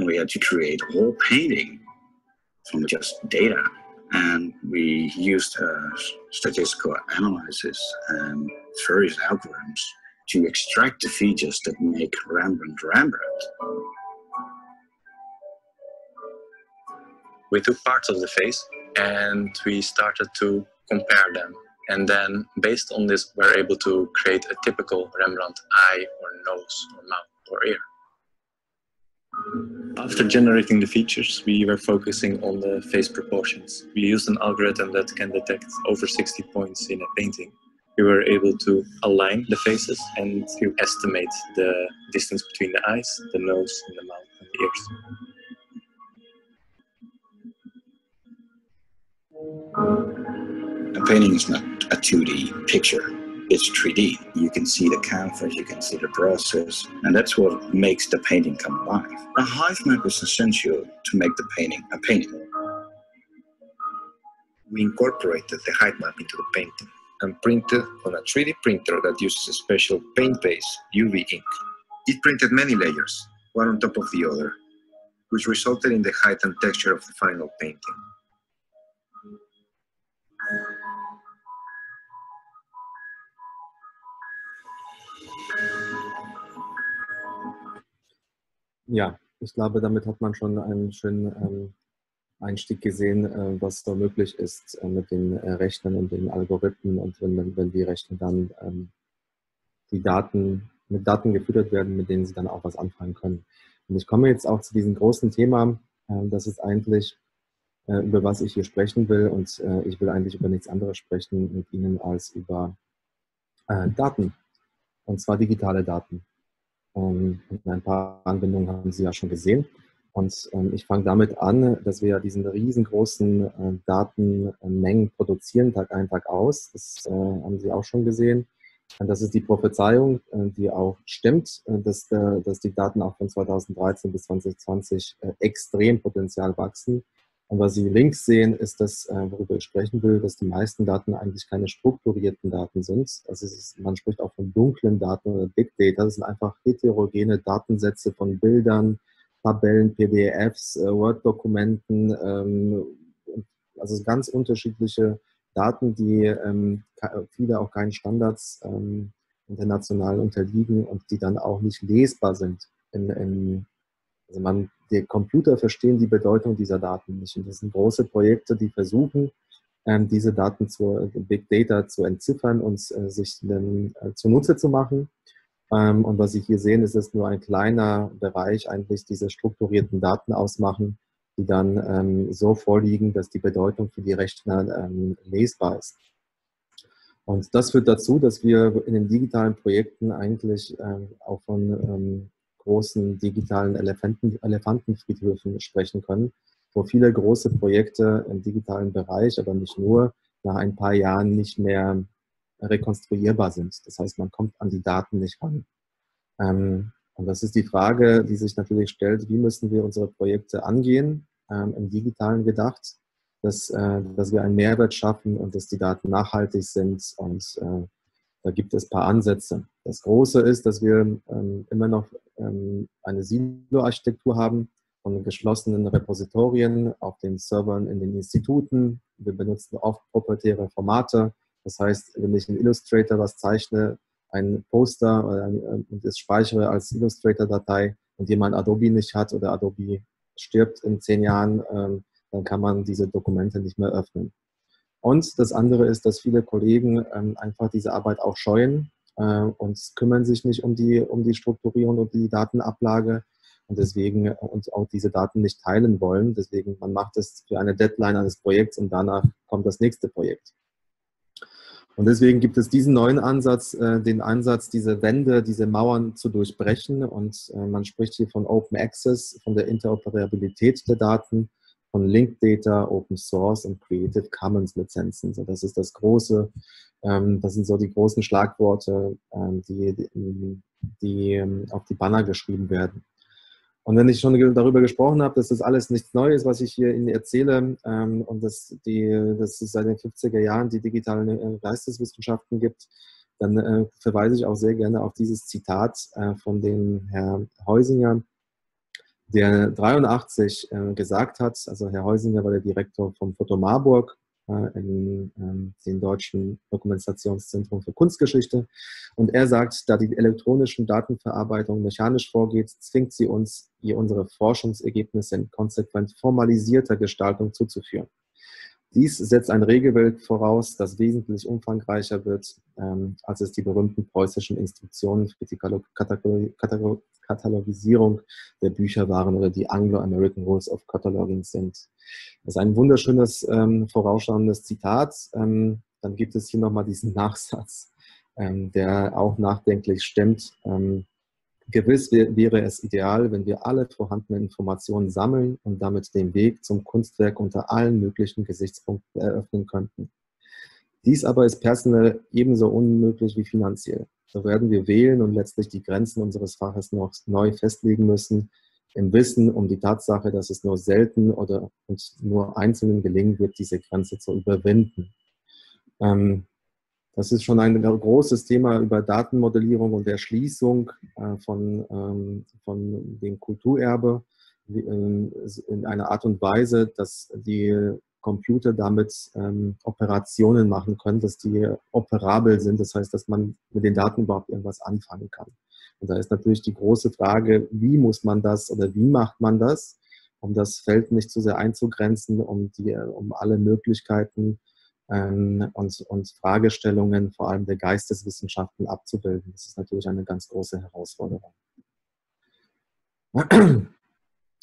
We had to create a whole painting from just data and we used statistical analysis um, and various algorithms to extract the features that make Rembrandt Rembrandt. We took parts of the face and we started to compare them. And then, based on this, we're able to create a typical Rembrandt eye or nose or mouth or ear. After generating the features, we were focusing on the face proportions. We used an algorithm that can detect over 60 points in a painting. We were able to align the faces and to estimate the distance between the eyes, the nose, and the mouth and the ears. A painting is not a 2D picture it's 3D. You can see the canvas, you can see the process, and that's what makes the painting come alive. A hive map is essential to make the painting a painting. We incorporated the height map into the painting. and printed on a 3D printer that uses a special paint-based UV ink. It printed many layers, one on top of the other, which resulted in the height and texture of the final painting. Ja, ich glaube, damit hat man schon einen schönen ähm, Einstieg gesehen, äh, was da möglich ist äh, mit den äh, Rechnern und den Algorithmen und wenn, wenn die Rechner dann ähm, die Daten mit Daten gefüttert werden, mit denen sie dann auch was anfangen können. Und ich komme jetzt auch zu diesem großen Thema, äh, das ist eigentlich, äh, über was ich hier sprechen will und äh, ich will eigentlich über nichts anderes sprechen mit Ihnen als über Daten und zwar digitale Daten. Ähm, ein paar Anwendungen haben Sie ja schon gesehen. Und ähm, ich fange damit an, dass wir diesen riesengroßen äh, Datenmengen produzieren, Tag ein, Tag aus. Das äh, haben Sie auch schon gesehen. Und das ist die Prophezeiung, äh, die auch stimmt, äh, dass, äh, dass die Daten auch von 2013 bis 2020 äh, extrem potenzial wachsen. Und was Sie links sehen, ist das, äh, worüber ich sprechen will, dass die meisten Daten eigentlich keine strukturierten Daten sind. Also ist, man spricht auch von dunklen Daten oder Big Data. Das sind einfach heterogene Datensätze von Bildern, Tabellen, PDFs, äh, Word-Dokumenten, ähm, also ganz unterschiedliche Daten, die ähm, viele auch keinen Standards ähm, international unterliegen und die dann auch nicht lesbar sind in, in also man, die Computer verstehen die Bedeutung dieser Daten nicht. Und das sind große Projekte, die versuchen, ähm, diese Daten zu Big Data zu entziffern und äh, sich dann äh, zunutze zu machen. Ähm, und was Sie hier sehen, ist, dass nur ein kleiner Bereich eigentlich diese strukturierten Daten ausmachen, die dann ähm, so vorliegen, dass die Bedeutung für die Rechner lesbar ist. Und das führt dazu, dass wir in den digitalen Projekten eigentlich auch von großen digitalen Elefanten, Elefantenfriedhöfen sprechen können, wo viele große Projekte im digitalen Bereich, aber nicht nur, nach ein paar Jahren nicht mehr rekonstruierbar sind. Das heißt, man kommt an die Daten nicht ran. Ähm, und das ist die Frage, die sich natürlich stellt, wie müssen wir unsere Projekte angehen, ähm, im digitalen gedacht, dass, äh, dass wir einen Mehrwert schaffen und dass die Daten nachhaltig sind und äh, da gibt es ein paar Ansätze. Das Große ist, dass wir ähm, immer noch ähm, eine Silo-Architektur haben von geschlossenen Repositorien auf den Servern in den Instituten. Wir benutzen oft proprietäre Formate. Das heißt, wenn ich in Illustrator was zeichne, ein Poster oder ein, äh, und es speichere als Illustrator-Datei und jemand Adobe nicht hat oder Adobe stirbt in zehn Jahren, ähm, dann kann man diese Dokumente nicht mehr öffnen. Und das andere ist, dass viele Kollegen ähm, einfach diese Arbeit auch scheuen äh, und kümmern sich nicht um die, um die Strukturierung und die Datenablage und deswegen äh, uns auch diese Daten nicht teilen wollen. Deswegen, man macht es für eine Deadline eines Projekts und danach kommt das nächste Projekt. Und deswegen gibt es diesen neuen Ansatz, äh, den Ansatz, diese Wände, diese Mauern zu durchbrechen. Und äh, man spricht hier von Open Access, von der Interoperabilität der Daten von Linked Data, Open Source und Creative Commons Lizenzen. So, das ist das große, ähm, das sind so die großen Schlagworte, ähm, die, die, die ähm, auf die Banner geschrieben werden. Und wenn ich schon darüber gesprochen habe, dass das alles nichts Neues, was ich hier Ihnen erzähle, ähm, und dass, die, dass es seit den 50er Jahren die digitalen äh, Geisteswissenschaften gibt, dann äh, verweise ich auch sehr gerne auf dieses Zitat äh, von dem Herrn Heusinger, der 83 äh, gesagt hat, also Herr Heusinger war der Direktor vom Foto Marburg äh, in ähm, dem Deutschen Dokumentationszentrum für Kunstgeschichte. Und er sagt, da die elektronischen Datenverarbeitung mechanisch vorgeht, zwingt sie uns, ihr unsere Forschungsergebnisse in konsequent formalisierter Gestaltung zuzuführen. Dies setzt ein Regelwerk voraus, das wesentlich umfangreicher wird, ähm, als es die berühmten preußischen Instruktionen für die Katalogisierung der Bücher waren oder die Anglo-American Rules of Cataloging sind. Das ist ein wunderschönes, ähm, vorausschauendes Zitat. Ähm, dann gibt es hier nochmal diesen Nachsatz, ähm, der auch nachdenklich stimmt. Gewiss wäre es ideal, wenn wir alle vorhandenen Informationen sammeln und damit den Weg zum Kunstwerk unter allen möglichen Gesichtspunkten eröffnen könnten. Dies aber ist personell ebenso unmöglich wie finanziell. So werden wir wählen und letztlich die Grenzen unseres Faches noch neu festlegen müssen, im Wissen um die Tatsache, dass es nur selten oder und nur Einzelnen gelingen wird, diese Grenze zu überwinden. Ähm, Das ist schon ein großes Thema über Datenmodellierung und Erschließung äh, von, ähm, von dem Kulturerbe ähm, in einer Art und Weise, dass die Computer damit ähm, Operationen machen können, dass die operabel sind. Das heißt, dass man mit den Daten überhaupt irgendwas anfangen kann. Und da ist natürlich die große Frage, wie muss man das oder wie macht man das, um das Feld nicht zu sehr einzugrenzen, um, die, um alle Möglichkeiten ähm, und, und Fragestellungen, vor allem der Geisteswissenschaften, abzubilden. Das ist natürlich eine ganz große Herausforderung.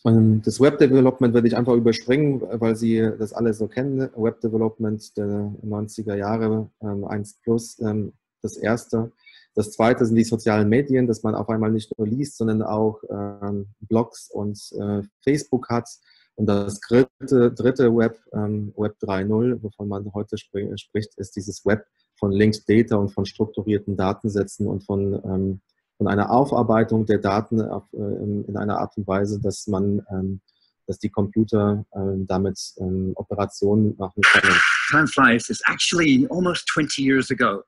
Das Web Development werde ich einfach überspringen, weil Sie das alle so kennen. Web Development der 90er Jahre, 1 ähm, Plus, ähm, das erste. Das zweite sind die sozialen Medien, dass man auf einmal nicht nur liest, sondern auch ähm, Blogs und äh, Facebook hat. Und das dritte, dritte Web, Web 3.0, wovon man heute spricht, ist dieses Web von Linked Data und von strukturierten Datensätzen und von von einer Aufarbeitung der Daten auf, äh, in, einer Art und Weise, dass man, ähm, dass die Computer ähm, damit ähm, Operationen machen können. Time flies is actually almost 20 years ago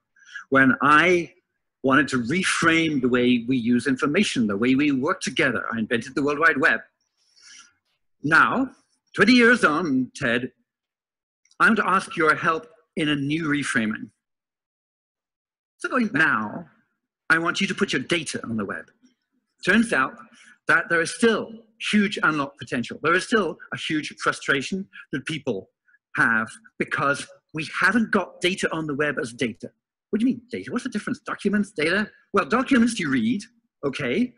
when I wanted to reframe the way we use information, the way we work together. I invented the World Wide Web. Now, 20 years on, Ted, I'm to ask your help in a new reframing. So now, I want you to put your data on the web. Turns out that there is still huge unlocked potential. There is still a huge frustration that people have because we haven't got data on the web as data. What do you mean data? What's the difference? Documents, data? Well, documents you read, okay.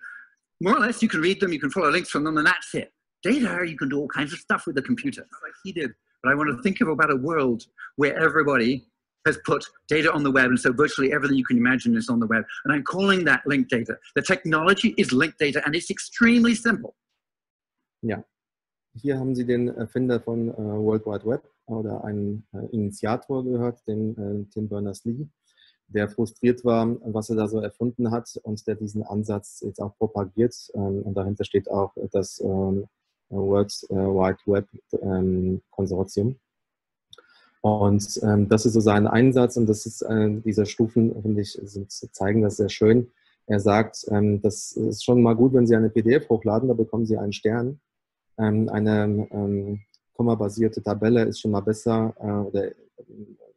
More or less, you can read them, you can follow links from them, and that's it. Data, you can do all kinds of stuff with the computer, like he did. But I want to think of about a world where everybody has put data on the web, and so virtually everything you can imagine is on the web. And I'm calling that linked data. The technology is linked data, and it's extremely simple. Ja, hier haben Sie den Erfinder von äh, World Wide Web oder einen äh, Initiator gehört, den äh, Tim Berners-Lee, der frustriert war, was er da so erfunden hat und der diesen Ansatz jetzt auch propagiert. Ähm, und dahinter steht auch das ähm, World äh, Wide Web ähm, Konsortium. Und ähm, das ist so sein Einsatz und das ist äh, diese Stufen, finde ich, sind, zeigen das sehr schön. Er sagt, ähm, das ist schon mal gut, wenn Sie eine PDF hochladen, da bekommen Sie einen Stern. Ähm, eine ähm, kommabasierte Tabelle ist schon mal besser äh, oder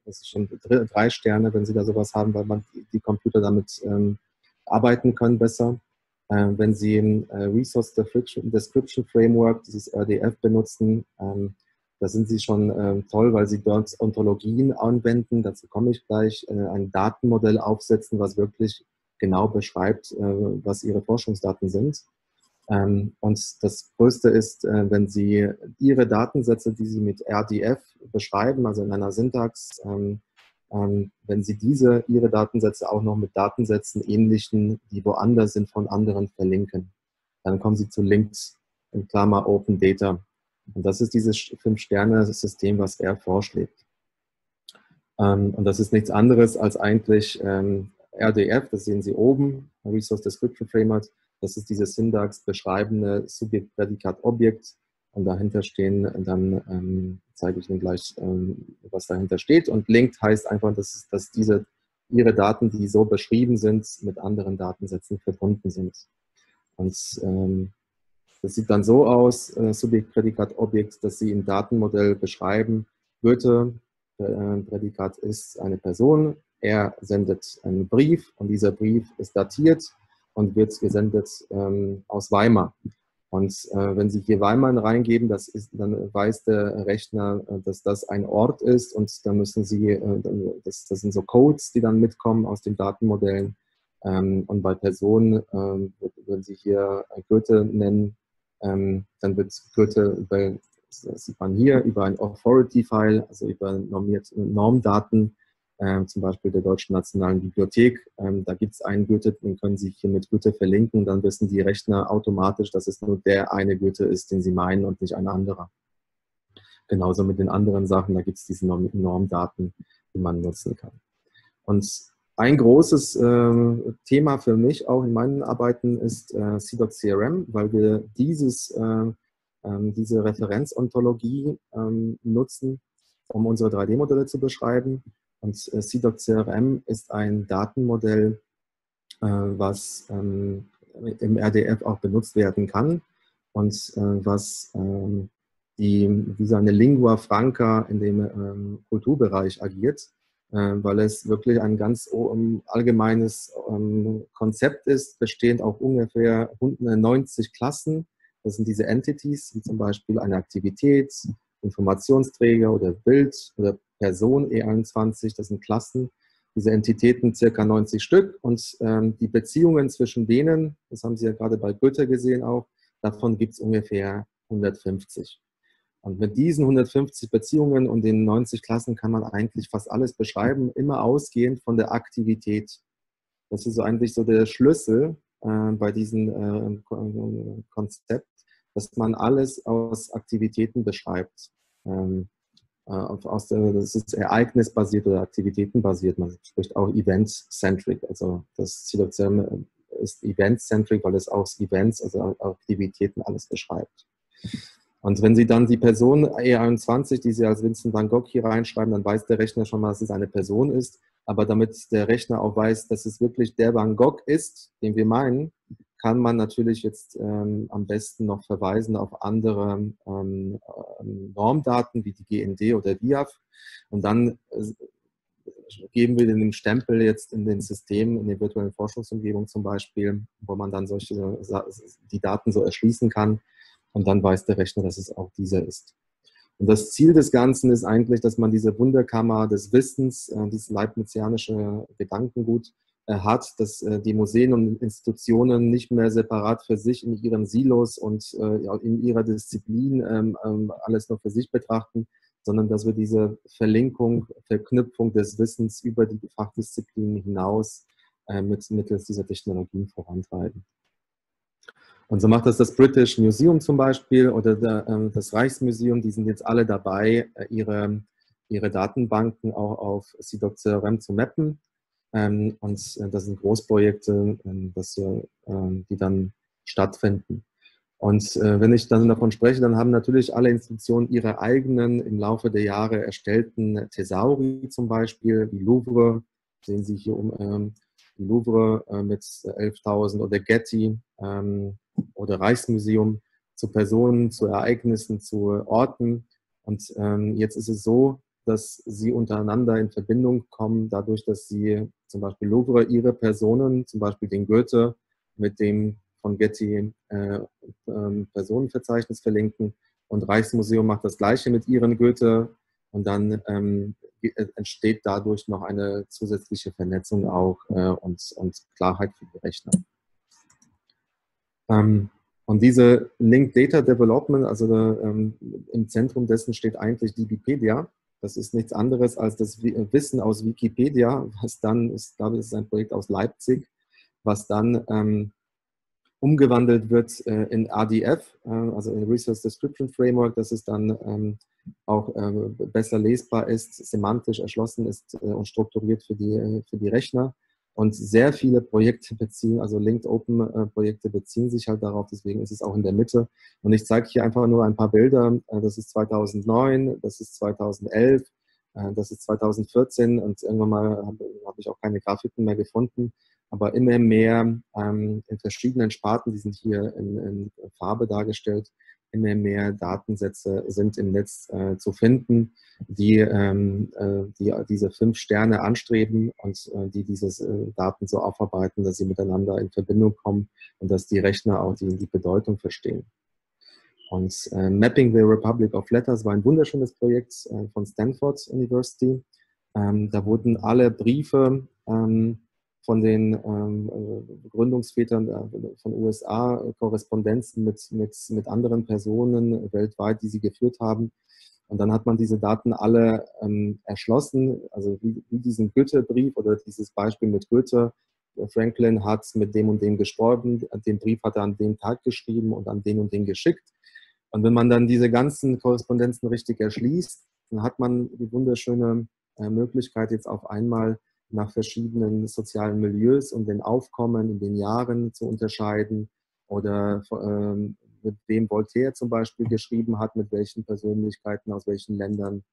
das ist schon drei Sterne, wenn Sie da sowas haben, weil man die Computer damit ähm, arbeiten können besser. Äh, wenn Sie äh, Resource Description Framework, dieses RDF benutzen, ähm, da sind sie schon äh, toll, weil sie dort Ontologien anwenden. Dazu komme ich gleich. Äh, ein Datenmodell aufsetzen, was wirklich genau beschreibt, was ihre Forschungsdaten sind. Ähm, und das Größte ist, wenn Sie Ihre Datensätze, die Sie mit RDF beschreiben, also in einer Syntax, ähm, ähm, wenn Sie diese, Ihre Datensätze auch noch mit Datensätzen ähnlichen, die woanders sind, von anderen verlinken, dann kommen Sie zu Linked in Klammer Open Data. Und das ist dieses Fünf-Sterne-System, was er vorschlägt. Ähm, und das ist nichts anderes als eigentlich ähm, RDF, das sehen Sie oben, Resource Description Framework. Das ist dieses Syntax beschreibende Subjekt, Prädikat, Objekt. Und dahinter stehen dann, ähm, zeige ich Ihnen gleich, ähm, was dahinter steht. Und linked heißt einfach, dass, dass diese, Ihre Daten, die so beschrieben sind, mit anderen Datensätzen verbunden sind. Und ähm, das sieht dann so aus, äh, Subjekt, Prädikat, Objekt, dass Sie im Datenmodell beschreiben, Goethe, äh, Prädikat ist eine Person, er sendet einen Brief und dieser Brief ist datiert und wird gesendet ähm, aus Weimar. Und äh, wenn Sie hier Weimar reingeben, ist, dann weiß der Rechner, äh, dass das ein Ort ist und dann müssen Sie, äh, das, das, sind so Codes, die dann mitkommen aus den Datenmodellen. Ähm, und bei Personen, ähm, wenn Sie hier Goethe nennen, ähm, dann wird Goethe über, das sieht man hier, über ein Authority-File, also über normierte Normdaten, äh, zum Beispiel der Deutschen Nationalen Bibliothek. Ähm, da gibt es einen Goethe, den können Sie hier mit Goethe verlinken. Dann wissen die Rechner automatisch, dass es nur der eine Goethe ist, den sie meinen und nicht ein anderer. Genauso mit den anderen Sachen, da gibt es diese Norm Normdaten, die man nutzen kann. Und ein großes äh, Thema für mich auch in meinen Arbeiten ist äh, CDOC-CRM, weil wir dieses, äh, ähm, diese Referenzontologie ähm, nutzen, um unsere 3D-Modelle zu beschreiben. Und äh, CDOC CRM ist ein Datenmodell, äh, was ähm, im RDF auch benutzt werden kann und äh, was ähm, die, wie so eine Lingua Franca in dem ähm, Kulturbereich agiert, äh, weil es wirklich ein ganz allgemeines Konzept ist, bestehend auch ungefähr 90 Klassen. Das sind diese Entities, wie zum Beispiel eine Aktivität, Informationsträger oder Bild oder Person E21, das sind Klassen. Diese Entitäten circa 90 Stück und ähm, die Beziehungen zwischen denen, das haben Sie ja gerade bei Goethe gesehen auch, davon gibt es ungefähr 150. Und mit diesen 150 Beziehungen und den 90 Klassen kann man eigentlich fast alles beschreiben, immer ausgehend von der Aktivität. Das ist so eigentlich so der Schlüssel äh, bei diesem äh, Konzept, dass man alles aus Aktivitäten beschreibt. Ähm, äh, aus der, das ist ereignisbasiert oder aktivitätenbasiert. Man spricht auch event-centric. Also das Silozem ist event-centric, weil es aus Events, also Aktivitäten alles beschreibt. Und wenn Sie dann die Person E21, die Sie als Vincent van Gogh hier reinschreiben, dann weiß der Rechner schon mal, dass es eine Person ist. Aber damit der Rechner auch weiß, dass es wirklich der Van Gogh ist, den wir meinen, kann man natürlich jetzt ähm, am besten noch verweisen auf andere ähm, ähm Normdaten wie die GND oder DIAF. Und dann äh, geben wir den Stempel jetzt in den Systemen, in der virtuellen Forschungsumgebung zum Beispiel, wo man dann solche die Daten so erschließen kann und dann weiß der Rechner, dass es auch dieser ist. Und das Ziel des Ganzen ist eigentlich, dass man diese Wunderkammer des Wissens, äh, dieses leibnizianische Gedankengut hat, dass äh, die Museen und Institutionen nicht mehr separat für sich in ihren Silos und äh, in ihrer Disziplin ähm, ähm, alles nur für sich betrachten, sondern dass wir diese Verlinkung, Verknüpfung des Wissens über die Fachdisziplinen hinaus äh, mit, mittels dieser Technologien vorantreiben. Und so macht das das British Museum zum Beispiel oder der, äh, das Reichsmuseum, die sind jetzt alle dabei, äh, ihre, ihre Datenbanken auch auf CDOC CRM zu mappen. Ähm, und äh, das sind Großprojekte, ähm, das, ähm, die dann stattfinden. Und äh, wenn ich dann davon spreche, dann haben natürlich alle Institutionen ihre eigenen im Laufe der Jahre erstellten Thesauri zum Beispiel, die Louvre, sehen Sie hier um ähm, die Louvre äh, mit 11.000 oder Getty, oder Reichsmuseum zu Personen, zu Ereignissen, zu Orten. Und ähm, jetzt ist es so, dass sie untereinander in Verbindung kommen, dadurch, dass sie zum Beispiel Louvre ihre Personen, zum Beispiel den Goethe, mit dem von Getty äh, äh, Personenverzeichnis verlinken. Und Reichsmuseum macht das Gleiche mit ihren Goethe. Und dann ähm, entsteht dadurch noch eine zusätzliche Vernetzung auch äh, und, und Klarheit für die Rechner. Ähm, und diese Linked Data Development, also ähm, im Zentrum dessen steht eigentlich die Wikipedia. Das ist nichts anderes als das Wissen aus Wikipedia, was dann, ist, glaube ich, ist ein Projekt aus Leipzig, was dann ähm, umgewandelt wird äh, in ADF, äh, also in Resource Description Framework, dass es dann ähm, auch äh, besser lesbar ist, semantisch erschlossen ist äh, und strukturiert für die, für die Rechner. Und sehr viele Projekte beziehen, also Linked Open äh, Projekte beziehen sich halt darauf, deswegen ist es auch in der Mitte. Und ich zeige hier einfach nur ein paar Bilder. Äh, das ist 2009, das ist 2011, äh, das ist 2014 und irgendwann mal habe hab ich auch keine Grafiken mehr gefunden. Aber immer mehr ähm, in verschiedenen Sparten, die sind hier in, in Farbe dargestellt, immer mehr Datensätze sind im Netz äh, zu finden, die, ähm, äh, die diese fünf Sterne anstreben und äh, die diese äh, Daten so aufarbeiten, dass sie miteinander in Verbindung kommen und dass die Rechner auch die, die Bedeutung verstehen. Und äh, Mapping the Republic of Letters war ein wunderschönes Projekt äh, von Stanford University. Ähm, da wurden alle Briefe ähm, von den ähm, äh, Gründungsvätern äh, von USA, äh, Korrespondenzen mit, mit, mit anderen Personen weltweit, die sie geführt haben. Und dann hat man diese Daten alle ähm, erschlossen, also wie, wie diesen Goethe-Brief oder dieses Beispiel mit Goethe. Franklin hat mit dem und dem gestorben, den Brief hat er an dem Tag geschrieben und an den und den geschickt. Und wenn man dann diese ganzen Korrespondenzen richtig erschließt, dann hat man die wunderschöne Möglichkeit, jetzt auf einmal nach verschiedenen sozialen Milieus und den Aufkommen in den Jahren zu unterscheiden oder ähm, mit wem Voltaire zum Beispiel geschrieben hat, mit welchen Persönlichkeiten aus welchen Ländern.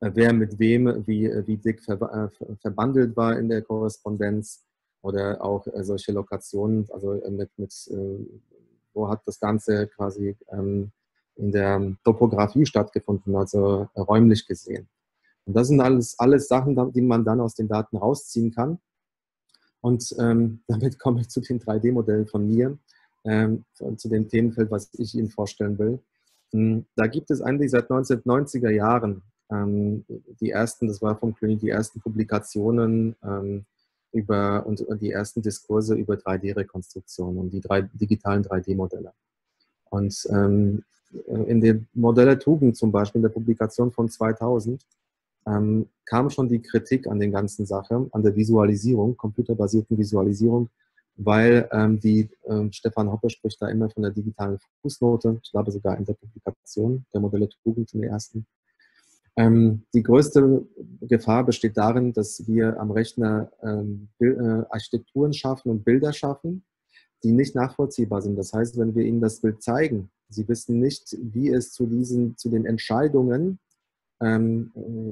äh, wer mit wem wie, wie dick ver, äh, verbandelt war in der Korrespondenz oder auch äh, solche Lokationen, also äh, mit, mit äh, wo hat das Ganze quasi ähm, in der Topografie stattgefunden, also räumlich gesehen. Und das sind alles, alles Sachen, die man dann aus den Daten rausziehen kann. Und ähm, damit komme ich zu den 3D-Modellen von mir, ähm, zu dem Themenfeld, was ich Ihnen vorstellen will. Hm, da gibt es eigentlich seit 1990er Jahren ähm, die ersten, das war vom König, die ersten Publikationen ähm, über und die ersten Diskurse über 3D-Rekonstruktion und die drei, digitalen 3D-Modelle. Und ähm, in den Modelle Tugend zum Beispiel, in der Publikation von 2000, ähm, kam schon die Kritik an den ganzen Sachen, an der Visualisierung, computerbasierten Visualisierung, weil ähm, die, äh, Stefan Hoppe spricht da immer von der digitalen Fußnote, ich glaube sogar in der Publikation der Modelle Tugend in der ersten. Ähm, die größte Gefahr besteht darin, dass wir am Rechner ähm, äh, Architekturen schaffen und Bilder schaffen, die nicht nachvollziehbar sind. Das heißt, wenn wir Ihnen das Bild zeigen, Sie wissen nicht, wie es zu diesen, zu den Entscheidungen ähm,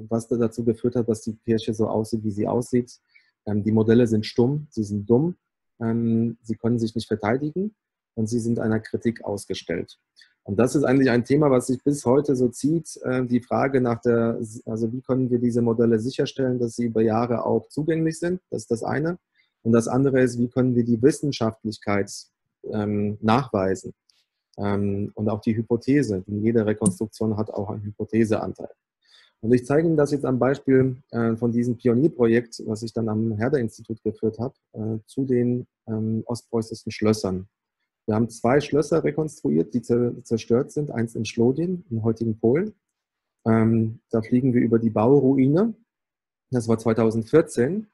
was dazu geführt hat, dass die Kirche so aussieht, wie sie aussieht. Ähm, die Modelle sind stumm, sie sind dumm, ähm, sie können sich nicht verteidigen und sie sind einer Kritik ausgestellt. Und das ist eigentlich ein Thema, was sich bis heute so zieht. Äh, die Frage nach der, also wie können wir diese Modelle sicherstellen, dass sie über Jahre auch zugänglich sind? Das ist das eine. Und das andere ist, wie können wir die Wissenschaftlichkeit ähm, nachweisen? Ähm, und auch die Hypothese. Denn jede Rekonstruktion hat auch einen Hypotheseanteil. Und ich zeige Ihnen das jetzt am Beispiel äh, von diesem Pionierprojekt, was ich dann am Herder-Institut geführt habe, äh, zu den ähm, ostpreußischen Schlössern. Wir haben zwei Schlösser rekonstruiert, die zerstört sind. Eins in Schlodin, im heutigen Polen. Ähm, da fliegen wir über die Bauruine. Das war 2014.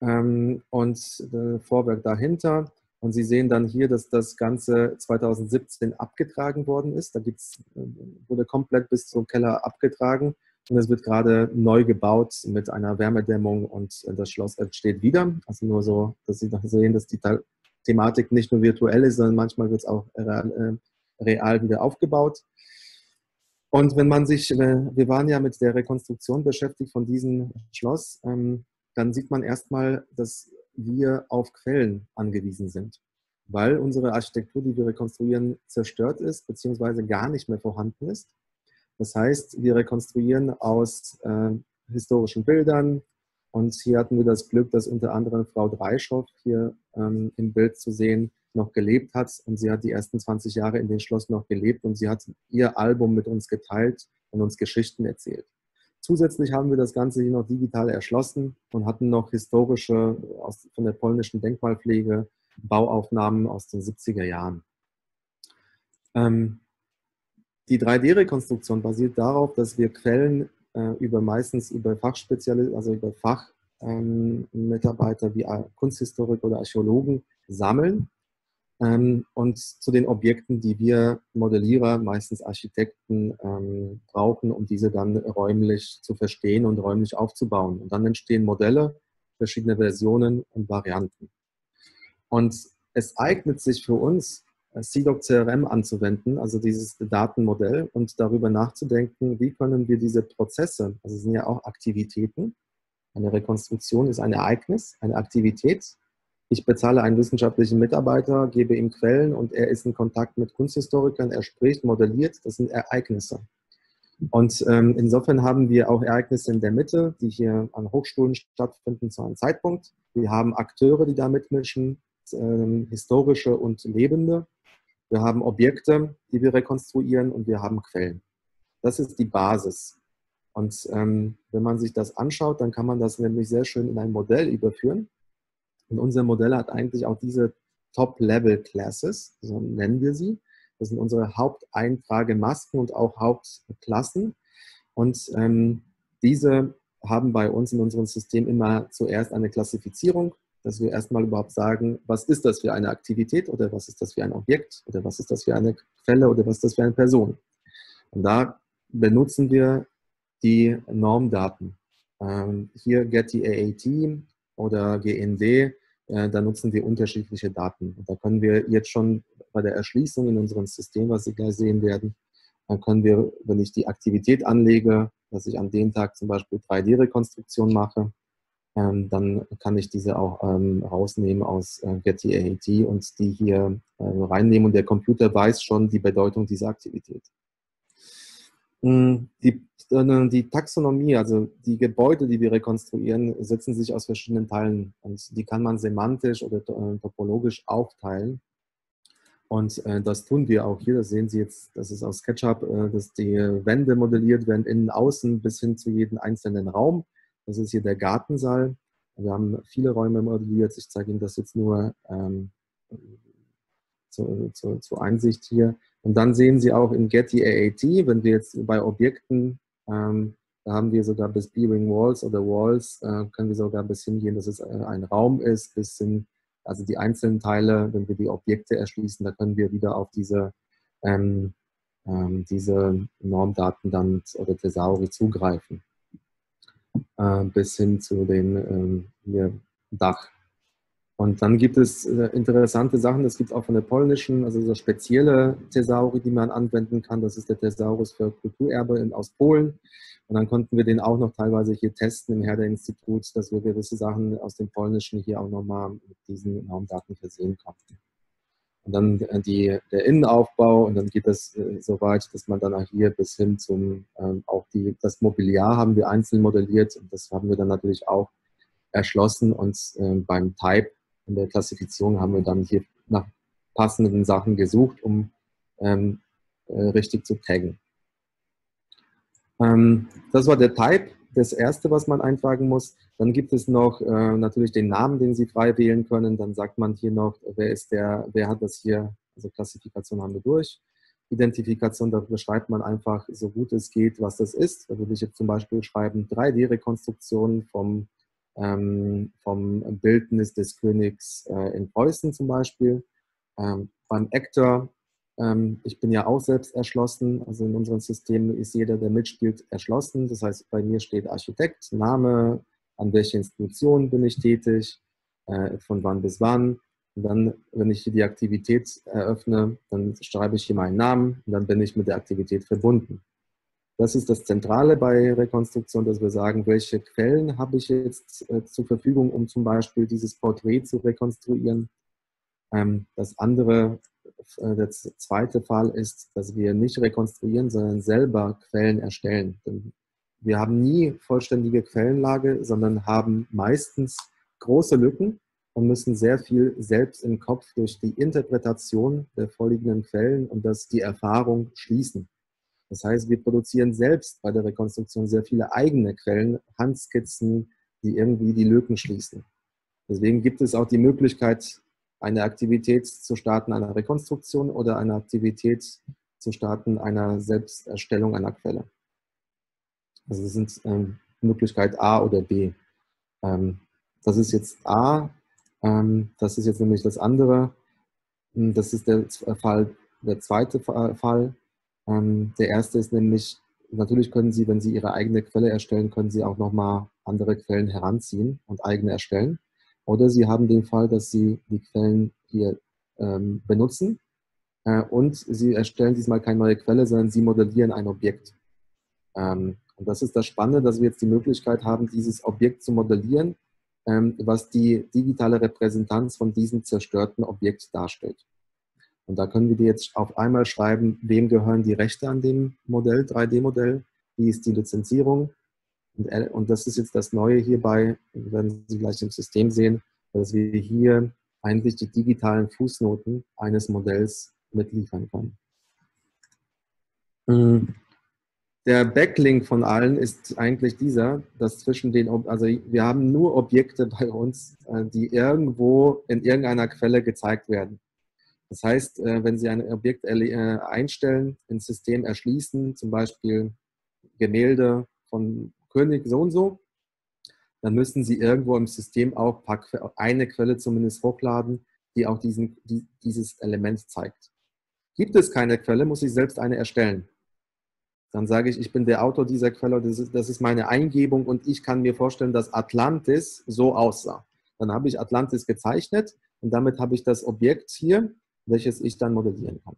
Ähm, und äh, Vorwerk dahinter. Und Sie sehen dann hier, dass das Ganze 2017 abgetragen worden ist. Da gibt's, äh, wurde komplett bis zum Keller abgetragen. Und es wird gerade neu gebaut mit einer Wärmedämmung und das Schloss entsteht wieder. Also nur so, dass Sie sehen, dass die Thematik nicht nur virtuell ist, sondern manchmal wird es auch real, äh, real wieder aufgebaut. Und wenn man sich, äh, wir waren ja mit der Rekonstruktion beschäftigt von diesem Schloss, ähm, dann sieht man erstmal, dass wir auf Quellen angewiesen sind, weil unsere Architektur, die wir rekonstruieren, zerstört ist, beziehungsweise gar nicht mehr vorhanden ist. Das heißt, wir rekonstruieren aus äh, historischen Bildern. Und hier hatten wir das Glück, dass unter anderem Frau Dreischow hier ähm, im Bild zu sehen noch gelebt hat. Und sie hat die ersten 20 Jahre in dem Schloss noch gelebt und sie hat ihr Album mit uns geteilt und uns Geschichten erzählt. Zusätzlich haben wir das Ganze hier noch digital erschlossen und hatten noch historische aus, von der polnischen Denkmalpflege Bauaufnahmen aus den 70er Jahren. Ähm, die 3D-Rekonstruktion basiert darauf, dass wir Quellen äh, über meistens über Fachspezialisten, also über Fachmitarbeiter ähm, wie Kunsthistoriker oder Archäologen sammeln ähm, und zu den Objekten, die wir Modellierer, meistens Architekten, ähm, brauchen, um diese dann räumlich zu verstehen und räumlich aufzubauen. Und dann entstehen Modelle, verschiedene Versionen und Varianten. Und es eignet sich für uns, CDOC CRM anzuwenden, also dieses Datenmodell und darüber nachzudenken, wie können wir diese Prozesse, also es sind ja auch Aktivitäten, eine Rekonstruktion ist ein Ereignis, eine Aktivität. Ich bezahle einen wissenschaftlichen Mitarbeiter, gebe ihm Quellen und er ist in Kontakt mit Kunsthistorikern, er spricht, modelliert, das sind Ereignisse. Und ähm, insofern haben wir auch Ereignisse in der Mitte, die hier an Hochschulen stattfinden zu einem Zeitpunkt. Wir haben Akteure, die da mitmischen, ähm, historische und lebende. Wir haben Objekte, die wir rekonstruieren und wir haben Quellen. Das ist die Basis. Und ähm, wenn man sich das anschaut, dann kann man das nämlich sehr schön in ein Modell überführen. Und unser Modell hat eigentlich auch diese Top-Level-Classes, so nennen wir sie. Das sind unsere Haupteintragemasken und auch Hauptklassen. Und ähm, diese haben bei uns in unserem System immer zuerst eine Klassifizierung dass wir erstmal überhaupt sagen, was ist das für eine Aktivität oder was ist das für ein Objekt oder was ist das für eine Quelle oder was ist das für eine Person. Und da benutzen wir die Normdaten. Ähm, hier Getty AAT oder GND, äh, da nutzen wir unterschiedliche Daten. Und da können wir jetzt schon bei der Erschließung in unserem System, was Sie gleich sehen werden, dann können wir, wenn ich die Aktivität anlege, dass ich an dem Tag zum Beispiel 3D-Rekonstruktion mache, ähm, dann kann ich diese auch ähm, rausnehmen aus äh, Getty AAT und die hier äh, reinnehmen und der Computer weiß schon die Bedeutung dieser Aktivität. Hm, die, äh, die Taxonomie, also die Gebäude, die wir rekonstruieren, setzen sich aus verschiedenen Teilen und die kann man semantisch oder äh, topologisch aufteilen. Und äh, das tun wir auch hier. Das sehen Sie jetzt, das ist aus SketchUp, äh, dass die Wände modelliert werden, innen, außen bis hin zu jedem einzelnen Raum. Das ist hier der Gartensaal. Wir haben viele Räume modelliert. Ich zeige Ihnen das jetzt nur ähm, zur, zur, zur, Einsicht hier. Und dann sehen Sie auch in Getty AAT, wenn wir jetzt bei Objekten, ähm, da haben wir sogar bis B-Ring Walls oder Walls, äh, können wir sogar bis hingehen, dass es äh, ein Raum ist, bis hin also die einzelnen Teile, wenn wir die Objekte erschließen, da können wir wieder auf diese, ähm, ähm, diese Normdaten dann oder Thesauri zugreifen. Äh, bis hin zu dem ähm, Dach. Und dann gibt es äh, interessante Sachen, es gibt auch von der polnischen, also so spezielle Thesauri, die man anwenden kann. Das ist der Thesaurus für Kulturerbe aus Polen. Und dann konnten wir den auch noch teilweise hier testen im Herder-Institut, dass wir gewisse Sachen aus dem Polnischen hier auch nochmal mit diesen Raumdaten versehen konnten. Und dann äh, die, der Innenaufbau und dann geht das äh, so weit, dass man dann auch hier bis hin zum, ähm, auch die, das Mobiliar haben wir einzeln modelliert und das haben wir dann natürlich auch erschlossen und äh, beim Type in der Klassifizierung haben wir dann hier nach passenden Sachen gesucht, um ähm, äh, richtig zu taggen. Ähm, das war der Type, das erste, was man eintragen muss. Dann gibt es noch äh, natürlich den Namen, den Sie frei wählen können. Dann sagt man hier noch, wer ist der, wer hat das hier, also Klassifikation haben wir durch. Identifikation, da beschreibt man einfach, so gut es geht, was das ist. Da würde ich jetzt zum Beispiel schreiben, 3D-Rekonstruktion vom, ähm, vom Bildnis des Königs äh, in Preußen zum Beispiel. Ähm, beim Actor ich bin ja auch selbst erschlossen. Also in unserem System ist jeder, der mitspielt, erschlossen. Das heißt, bei mir steht Architekt, Name, an welcher Institution bin ich tätig, äh, von wann bis wann. Und dann, wenn ich hier die Aktivität eröffne, dann schreibe ich hier meinen Namen und dann bin ich mit der Aktivität verbunden. Das ist das Zentrale bei Rekonstruktion, dass wir sagen, welche Quellen habe ich jetzt äh, zur Verfügung, um zum Beispiel dieses Porträt zu rekonstruieren. Ähm, das andere der zweite Fall ist, dass wir nicht rekonstruieren, sondern selber Quellen erstellen. Denn wir haben nie vollständige Quellenlage, sondern haben meistens große Lücken und müssen sehr viel selbst im Kopf durch die Interpretation der vorliegenden Quellen und das die Erfahrung schließen. Das heißt, wir produzieren selbst bei der Rekonstruktion sehr viele eigene Quellen, Handskizzen, die irgendwie die Lücken schließen. Deswegen gibt es auch die Möglichkeit, eine Aktivität zu starten einer Rekonstruktion oder eine Aktivität zu starten einer Selbsterstellung einer Quelle. Also das sind ähm, Möglichkeit A oder B. Ähm, das ist jetzt A, ähm, das ist jetzt nämlich das andere. Hm, das ist der Fall, der zweite Fall. Ähm, der erste ist nämlich, natürlich können Sie, wenn Sie Ihre eigene Quelle erstellen, können Sie auch nochmal andere Quellen heranziehen und eigene erstellen. Oder Sie haben den Fall, dass Sie die Quellen hier ähm, benutzen äh, und Sie erstellen diesmal keine neue Quelle, sondern Sie modellieren ein Objekt. Ähm, und das ist das Spannende, dass wir jetzt die Möglichkeit haben, dieses Objekt zu modellieren, ähm, was die digitale Repräsentanz von diesem zerstörten Objekt darstellt. Und da können wir die jetzt auf einmal schreiben, wem gehören die Rechte an dem Modell, 3D-Modell, wie ist die Lizenzierung, und, äh, und das ist jetzt das Neue hierbei, werden Sie gleich im System sehen, dass wir hier eigentlich die digitalen Fußnoten eines Modells mitliefern können. Hm. Der Backlink von allen ist eigentlich dieser, dass zwischen den, also wir haben nur Objekte bei uns, äh, die irgendwo in irgendeiner Quelle gezeigt werden. Das heißt, äh, wenn Sie ein Objekt einstellen, ins System erschließen, zum Beispiel Gemälde von König so und so, dann müssen Sie irgendwo im System auch eine Quelle zumindest hochladen, die auch diesen, die, dieses Element zeigt. Gibt es keine Quelle, muss ich selbst eine erstellen. Dann sage ich, ich bin der Autor dieser Quelle, das ist, das ist meine Eingebung und ich kann mir vorstellen, dass Atlantis so aussah. Dann habe ich Atlantis gezeichnet und damit habe ich das Objekt hier, welches ich dann modellieren kann.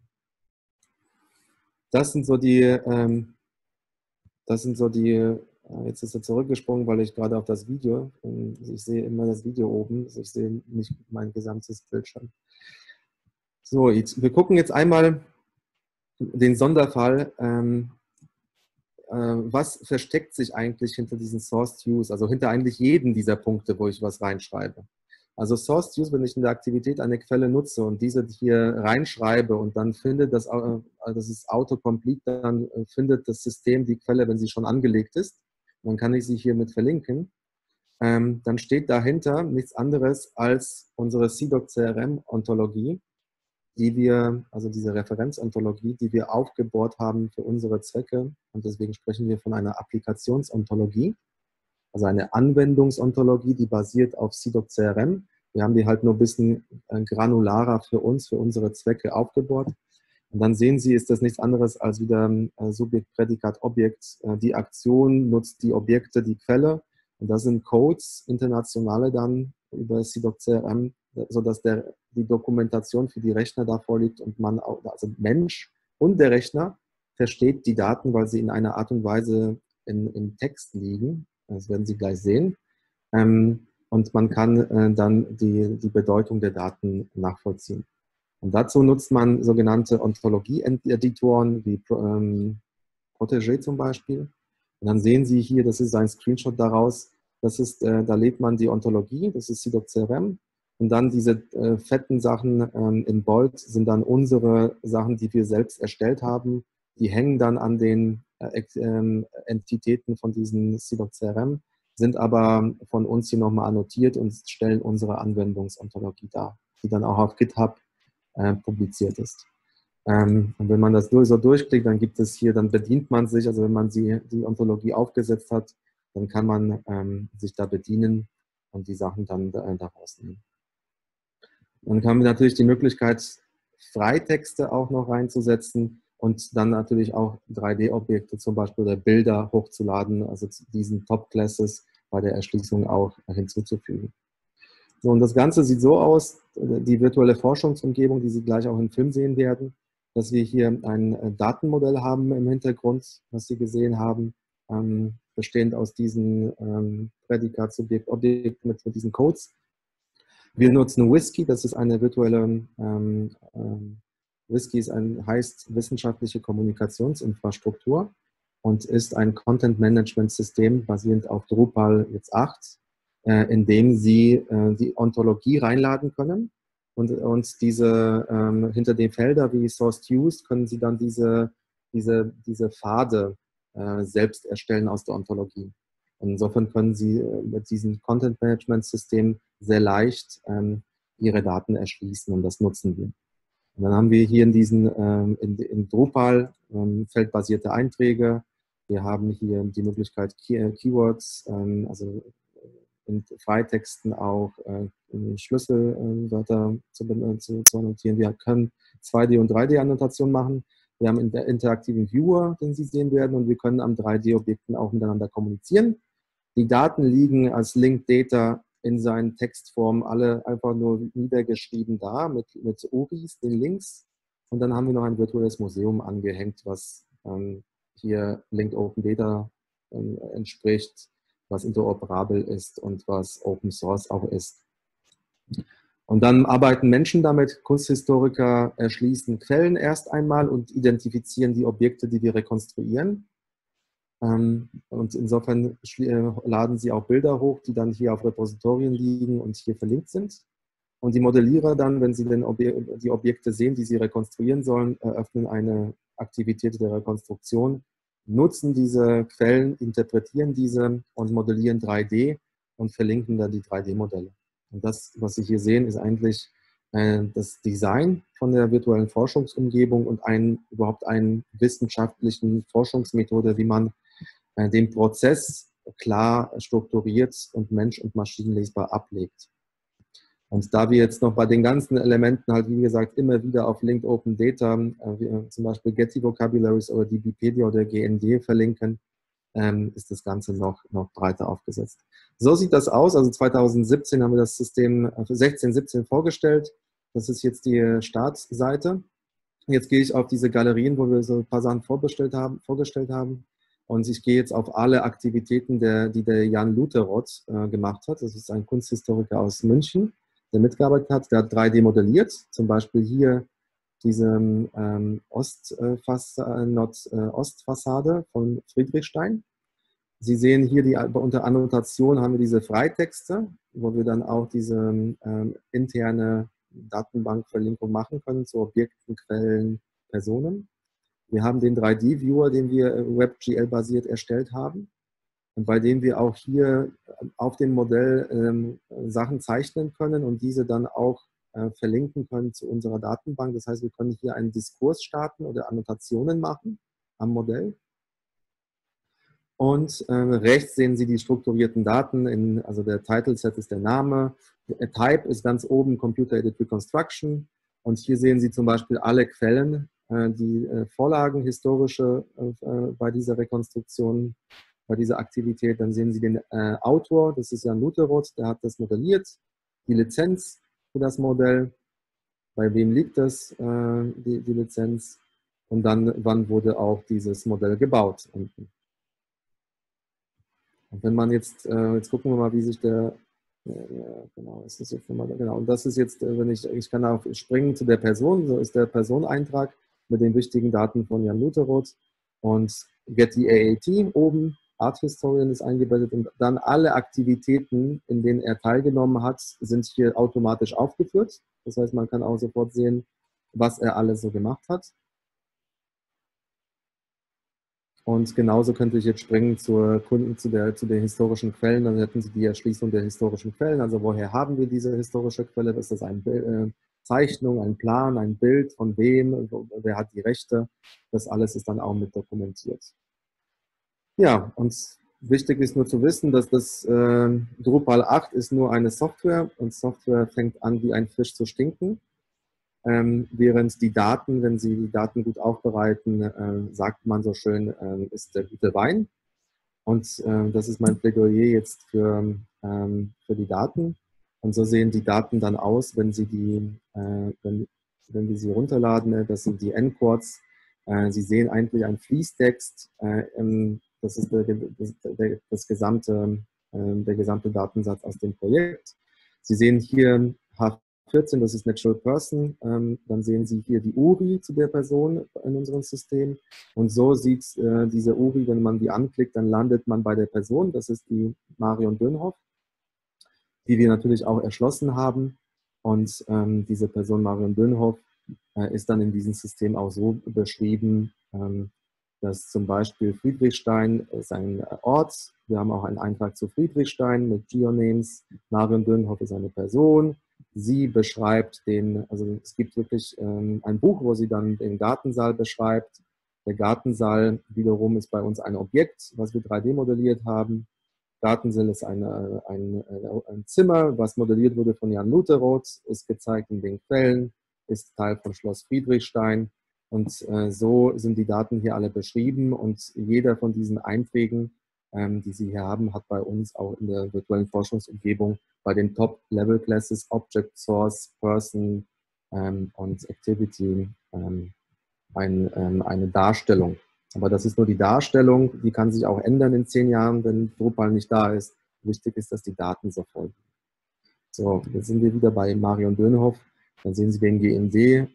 Das sind so die ähm, das sind so die, äh, jetzt ist er zurückgesprungen, weil ich gerade auf das Video, ähm, ich sehe immer das Video oben, also ich sehe nicht mein gesamtes Bildschirm. So, jetzt, wir gucken jetzt einmal den Sonderfall, ähm, äh, was versteckt sich eigentlich hinter diesen Source Use, also hinter eigentlich jeden dieser Punkte, wo ich was reinschreibe. Also Source Use, wenn ich in der Aktivität eine Quelle nutze und diese hier reinschreibe und dann findet das, äh, das ist Autocomplete, dann äh, findet das System die Quelle, wenn sie schon angelegt ist. Dann kann ich sie hiermit verlinken. Ähm, dann steht dahinter nichts anderes als unsere CDOC CRM Ontologie, die wir, also diese Referenzontologie, die wir aufgebohrt haben für unsere Zwecke. Und deswegen sprechen wir von einer Applikationsontologie also eine Anwendungsontologie, die basiert auf CDOC CRM. Wir haben die halt nur ein bisschen äh, granularer für uns, für unsere Zwecke aufgebaut. Und dann sehen Sie, ist das nichts anderes als wieder äh, Subjekt, Prädikat, Objekt. Äh, die Aktion nutzt die Objekte, die Quelle. Und das sind Codes, internationale dann über CDOC CRM, sodass der, die Dokumentation für die Rechner da vorliegt und man, also Mensch und der Rechner versteht die Daten, weil sie in einer Art und Weise in, im Text liegen das werden Sie gleich sehen. Ähm, und man kann äh, dann die, die Bedeutung der Daten nachvollziehen. Und dazu nutzt man sogenannte Ontologie-Editoren wie ähm, Protégé zum Beispiel. Und dann sehen Sie hier, das ist ein Screenshot daraus, das ist, äh, da lädt man die Ontologie, das ist CDOC CRM. Und dann diese äh, fetten Sachen ähm, in Bold sind dann unsere Sachen, die wir selbst erstellt haben. Die hängen dann an den äh, ähm, Entitäten von diesen CDOC CRM, sind aber von uns hier nochmal annotiert und stellen unsere Anwendungsontologie dar, die dann auch auf GitHub äh, publiziert ist. Ähm, und wenn man das so durchklickt, dann gibt es hier, dann bedient man sich, also wenn man sie, die Ontologie aufgesetzt hat, dann kann man ähm, sich da bedienen und die Sachen dann äh, daraus nehmen. Dann haben wir natürlich die Möglichkeit, Freitexte auch noch reinzusetzen und dann natürlich auch 3D-Objekte zum Beispiel oder Bilder hochzuladen, also diesen Top-Classes bei der Erschließung auch hinzuzufügen. So, und das Ganze sieht so aus, die virtuelle Forschungsumgebung, die Sie gleich auch im Film sehen werden, dass wir hier ein äh, Datenmodell haben im Hintergrund, was Sie gesehen haben, ähm, bestehend aus diesen ähm, Prädikat, Subjekt, Objekt mit, mit, diesen Codes. Wir nutzen Whisky, das ist eine virtuelle ähm, ähm Whisky ist ein, heißt wissenschaftliche Kommunikationsinfrastruktur und ist ein Content-Management-System basierend auf Drupal jetzt 8, äh, in dem Sie äh, die Ontologie reinladen können. Und, und diese ähm, hinter den Felder wie Source Used können Sie dann diese, diese, diese Pfade äh, selbst erstellen aus der Ontologie. insofern können Sie äh, mit diesem Content-Management-System sehr leicht ähm, Ihre Daten erschließen und das nutzen wir. Und dann haben wir hier in diesen ähm, in, in Drupal ähm, feldbasierte Einträge. Wir haben hier die Möglichkeit, Key Keywords, ähm, also in Freitexten auch äh, Schlüsselwörter zu, zu, zu annotieren. Wir können 2D- und 3D-Annotation machen. Wir haben einen interaktiven Viewer, den Sie sehen werden, und wir können am 3D-Objekten auch miteinander kommunizieren. Die Daten liegen als Linked Data in seinen Textformen alle einfach nur niedergeschrieben da mit, mit URIs, den Links. Und dann haben wir noch ein virtuelles Museum angehängt, was ähm, hier Linked Open Data ähm, entspricht, was interoperabel ist und was Open Source auch ist. Und dann arbeiten Menschen damit, Kunsthistoriker erschließen Quellen erst einmal und identifizieren die Objekte, die wir rekonstruieren. Ähm, und insofern äh, laden sie auch Bilder hoch, die dann hier auf Repositorien liegen und hier verlinkt sind. Und die Modellierer dann, wenn sie den Obje die Objekte sehen, die sie rekonstruieren sollen, eröffnen eine Aktivität der Rekonstruktion, nutzen diese Quellen, interpretieren diese und modellieren 3D und verlinken dann die 3D-Modelle. Und das, was Sie hier sehen, ist eigentlich äh, das Design von der virtuellen Forschungsumgebung und ein, überhaupt einen wissenschaftlichen Forschungsmethode, wie man äh, den Prozess klar strukturiert und mensch- und maschinenlesbar ablegt. Und da wir jetzt noch bei den ganzen Elementen halt, wie gesagt, immer wieder auf Linked Open Data, äh, äh, zum Beispiel Getty Vocabularies oder DBpedia oder GND verlinken, ähm, ist das Ganze noch, noch breiter aufgesetzt. So sieht das aus. Also 2017 haben wir das System für 16, 17 vorgestellt. Das ist jetzt die Startseite. Jetzt gehe ich auf diese Galerien, wo wir so ein paar Sachen vorgestellt haben, vorgestellt haben. Und ich gehe jetzt auf alle Aktivitäten, der, die der Jan Lutheroth äh, gemacht hat. Das ist ein Kunsthistoriker aus München, der mitgearbeitet hat. Der hat 3D modelliert, zum Beispiel hier diese ähm, Ostfassade, äh, Ostfassade von Friedrichstein. Sie sehen hier die, unter Annotation haben wir diese Freitexte, wo wir dann auch diese ähm, interne Datenbankverlinkung machen können zu Objekten, Quellen, Personen. Wir haben den 3D-Viewer, den wir äh, WebGL-basiert erstellt haben bei dem wir auch hier auf dem Modell ähm, Sachen zeichnen können und diese dann auch äh, verlinken können zu unserer Datenbank. Das heißt, wir können hier einen Diskurs starten oder Annotationen machen am Modell. Und äh, rechts sehen Sie die strukturierten Daten, in, also der Title Set ist der Name, der Type ist ganz oben Computer Aided Reconstruction und hier sehen Sie zum Beispiel alle Quellen, äh, die äh, Vorlagen historische äh, äh, bei dieser Rekonstruktion, bei dieser Aktivität. Dann sehen Sie den äh, Autor, das ist Jan Lutheroth, der hat das modelliert, die Lizenz für das Modell, bei wem liegt das, die, die Lizenz und dann, wann wurde auch dieses Modell gebaut unten. Und wenn man jetzt, äh, jetzt gucken wir mal, wie sich der, ja, genau, ist das jetzt nochmal, genau, und das ist jetzt, äh, wenn ich, ich kann auch springen zu der Person, so ist der Personeintrag mit den wichtigen Daten von Jan Lutheroth und Get the AAT oben, Art Historian ist eingebettet und dann alle Aktivitäten, in denen er teilgenommen hat, sind hier automatisch aufgeführt. Das heißt, man kann auch sofort sehen, was er alles so gemacht hat. Und genauso könnte ich jetzt springen zur Kunden, zu, der, zu den historischen Quellen. Dann hätten Sie die Erschließung der historischen Quellen. Also woher haben wir diese historische Quelle? Ist das eine äh, Zeichnung, ein Plan, ein Bild? Von wem? Wer hat die Rechte? Das alles ist dann auch mit dokumentiert. Ja, und wichtig ist nur zu wissen, dass das äh, Drupal 8 ist nur eine Software und Software fängt an, wie ein Fisch zu stinken. Ähm, während die Daten, wenn Sie die Daten gut aufbereiten, äh, sagt man so schön, äh, ist der gute Wein. Und äh, das ist mein Plädoyer jetzt für, ähm, für die Daten. Und so sehen die Daten dann aus, wenn Sie die, äh, wenn, wenn wir sie runterladen. Äh, das sind die Endquarts. Äh, sie sehen eigentlich einen Fließtext. Das ist der, das, der, das gesamte, der gesamte Datensatz aus dem Projekt. Sie sehen hier 14, das ist Natural Person. Ähm, dann sehen Sie hier die URI zu der Person in unserem System. Und so sieht äh, diese URI, wenn man die anklickt, dann landet man bei der Person. Das ist die Marion Dönhoff, die wir natürlich auch erschlossen haben. Und ähm, diese Person Marion Dönhoff äh, ist dann in diesem System auch so beschrieben, ähm, dass zum Beispiel Friedrichstein ist ein Ort. Wir haben auch einen Eintrag zu Friedrichstein mit Geonames. Marion Dönhoff ist eine Person. Sie beschreibt den, also es gibt wirklich ähm, ein Buch, wo sie dann den Gartensaal beschreibt. Der Gartensaal wiederum ist bei uns ein Objekt, was wir 3D modelliert haben. Gartensaal ist eine, ein, ein Zimmer, was modelliert wurde von Jan Lutheroth, ist gezeigt in den Quellen, ist Teil von Schloss Friedrichstein. Und äh, so sind die Daten hier alle beschrieben und jeder von diesen Einträgen, ähm, die Sie hier haben, hat bei uns auch in der virtuellen Forschungsumgebung bei den Top-Level-Classes Object Source, Person ähm, und Activity ähm, ein, ähm, eine Darstellung. Aber das ist nur die Darstellung, die kann sich auch ändern in zehn Jahren, wenn Drupal nicht da ist. Wichtig ist, dass die Daten so folgen. So, jetzt sind wir wieder bei Marion Dönhoff. Dann sehen Sie den GND-Identifier,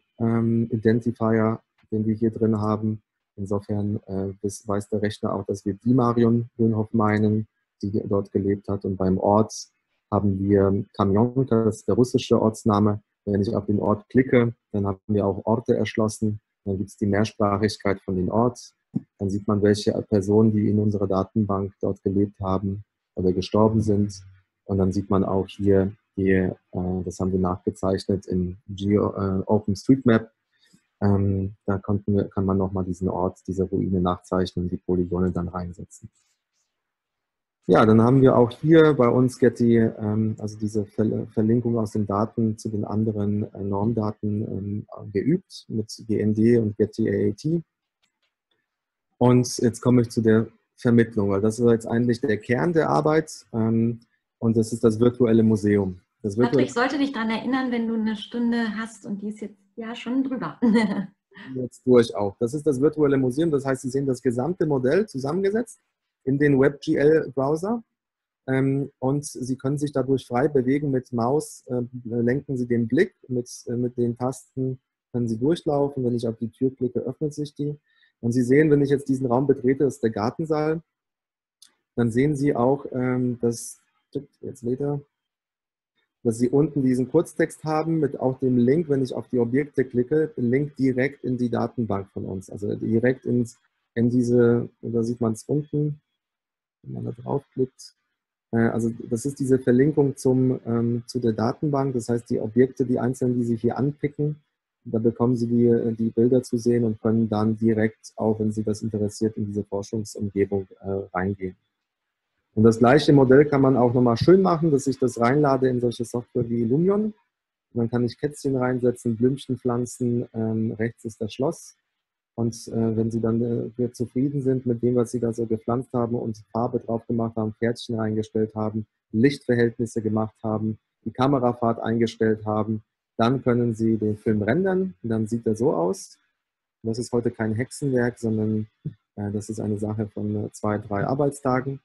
ähm, den wir hier drin haben. Insofern äh, weiß der Rechner auch, dass wir die Marion Dönhoff meinen, die dort gelebt hat. Und beim Ort haben wir Kamionka, das ist der russische Ortsname. Wenn ich auf den Ort klicke, dann haben wir auch Orte erschlossen. Dann gibt es die Mehrsprachigkeit von den Ort. Dann sieht man, welche Personen, die in unserer Datenbank dort gelebt haben oder gestorben sind. Und dann sieht man auch hier, die, äh, das haben wir nachgezeichnet in äh, OpenStreetMap. Ähm, da wir, kann man nochmal diesen Ort, diese Ruine nachzeichnen und die Polygone dann reinsetzen. Ja, dann haben wir auch hier bei uns Getty, ähm, also diese Verlinkung aus den Daten zu den anderen äh, Normdaten ähm, geübt mit GND und Getty AAT. Und jetzt komme ich zu der Vermittlung, weil das ist jetzt eigentlich der Kern der Arbeit ähm, und das ist das virtuelle Museum. Das virtuelle Patrick, ich sollte dich daran erinnern, wenn du eine Stunde hast und die ist jetzt ja schon drüber. jetzt durch auch. Das ist das virtuelle Museum, das heißt, Sie sehen das gesamte Modell zusammengesetzt in den WebGL-Browser ähm, und Sie können sich dadurch frei bewegen mit Maus, äh, lenken Sie den Blick, mit, äh, mit den Tasten können Sie durchlaufen. Wenn ich auf die Tür klicke, öffnet sich die. Und Sie sehen, wenn ich jetzt diesen Raum betrete, das ist der Gartensaal, dann sehen Sie auch, ähm, dass, jetzt lädt dass Sie unten diesen Kurztext haben mit auch dem Link, wenn ich auf die Objekte klicke, den Link direkt in die Datenbank von uns, also direkt ins, in diese, da sieht man es unten, wenn man da draufklickt. Äh, also das ist diese Verlinkung zum, ähm, zu der Datenbank, das heißt die Objekte, die einzelnen, die Sie hier anpicken, da bekommen Sie die, die Bilder zu sehen und können dann direkt, auch wenn Sie das interessiert, in diese Forschungsumgebung äh, reingehen. Und das gleiche Modell kann man auch nochmal schön machen, dass ich das reinlade in solche Software wie Lumion. Und dann kann ich Kätzchen reinsetzen, Blümchen pflanzen, ähm, rechts ist das Schloss. Und äh, wenn Sie dann äh, zufrieden sind mit dem, was Sie da so gepflanzt haben und Farbe drauf gemacht haben, Pferdchen reingestellt haben, Lichtverhältnisse gemacht haben, die Kamerafahrt eingestellt haben, dann können Sie den Film rendern. Und dann sieht er so aus. Das ist heute kein Hexenwerk, sondern äh, das ist eine Sache von äh, zwei, drei Arbeitstagen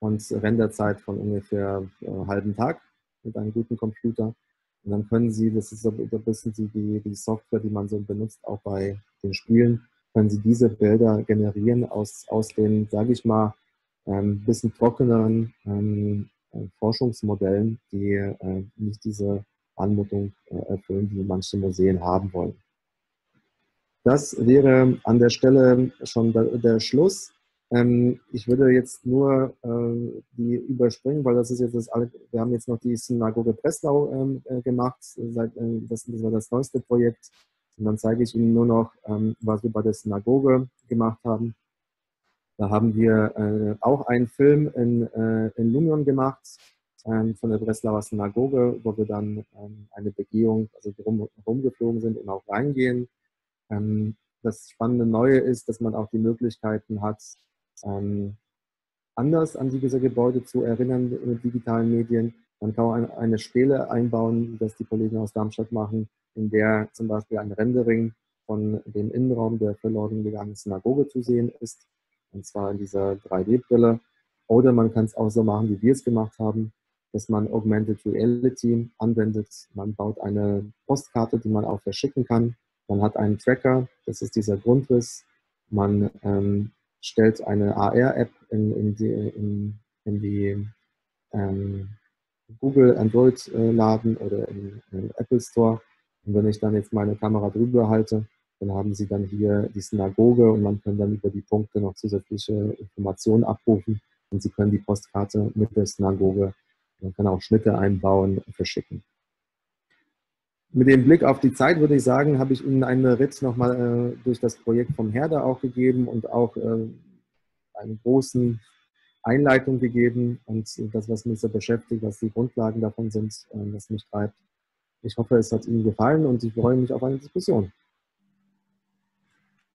und Renderzeit von ungefähr äh, halben Tag mit einem guten Computer. Und dann können Sie, das ist so ein bisschen die, die Software, die man so benutzt, auch bei den Spielen, können Sie diese Bilder generieren aus, aus den, sage ich mal, ein ähm, bisschen trockeneren ähm, äh, Forschungsmodellen, die äh, nicht diese Anmutung äh, erfüllen, die manche Museen haben wollen. Das wäre an der Stelle schon der, der Schluss. Ähm, ich würde jetzt nur äh, die überspringen, weil das ist jetzt das, wir haben jetzt noch die Synagoge Breslau ähm, äh, gemacht, seit, äh, das, das, war das neueste Projekt. Und dann zeige ich Ihnen nur noch, ähm, was wir bei der Synagoge gemacht haben. Da haben wir äh, auch einen Film in, äh, in Lumion gemacht, ähm, von der Breslauer Synagoge, wo wir dann ähm, eine Begehung, also rum, rumgeflogen sind und auch reingehen. Ähm, das spannende Neue ist, dass man auch die Möglichkeiten hat, ähm, anders an diese Gebäude zu erinnern mit digitalen Medien. Man kann eine Spiele einbauen, das die Kollegen aus Darmstadt machen, in der zum Beispiel ein Rendering von dem Innenraum der verloren gegangenen Synagoge zu sehen ist, und zwar in dieser 3D-Brille. Oder man kann es auch so machen, wie wir es gemacht haben, dass man Augmented Reality anwendet. Man baut eine Postkarte, die man auch verschicken kann. Man hat einen Tracker, das ist dieser Grundriss. Man ähm, stellt eine AR-App in, in, die, in, in die ähm, Google Android-Laden oder im, im Apple Store. Und wenn ich dann jetzt meine Kamera drüber halte, dann haben Sie dann hier die Synagoge und man kann dann über die Punkte noch zusätzliche Informationen abrufen und Sie können die Postkarte mit der Synagoge, man kann auch Schnitte einbauen und verschicken. Mit dem Blick auf die Zeit würde ich sagen, habe ich Ihnen einen Ritt nochmal äh, durch das Projekt vom Herder auch gegeben und auch äh, eine großen Einleitung gegeben und das, was mich so beschäftigt, was die Grundlagen davon sind, äh, was mich treibt. Ich hoffe, es hat Ihnen gefallen und ich freue mich auf eine Diskussion.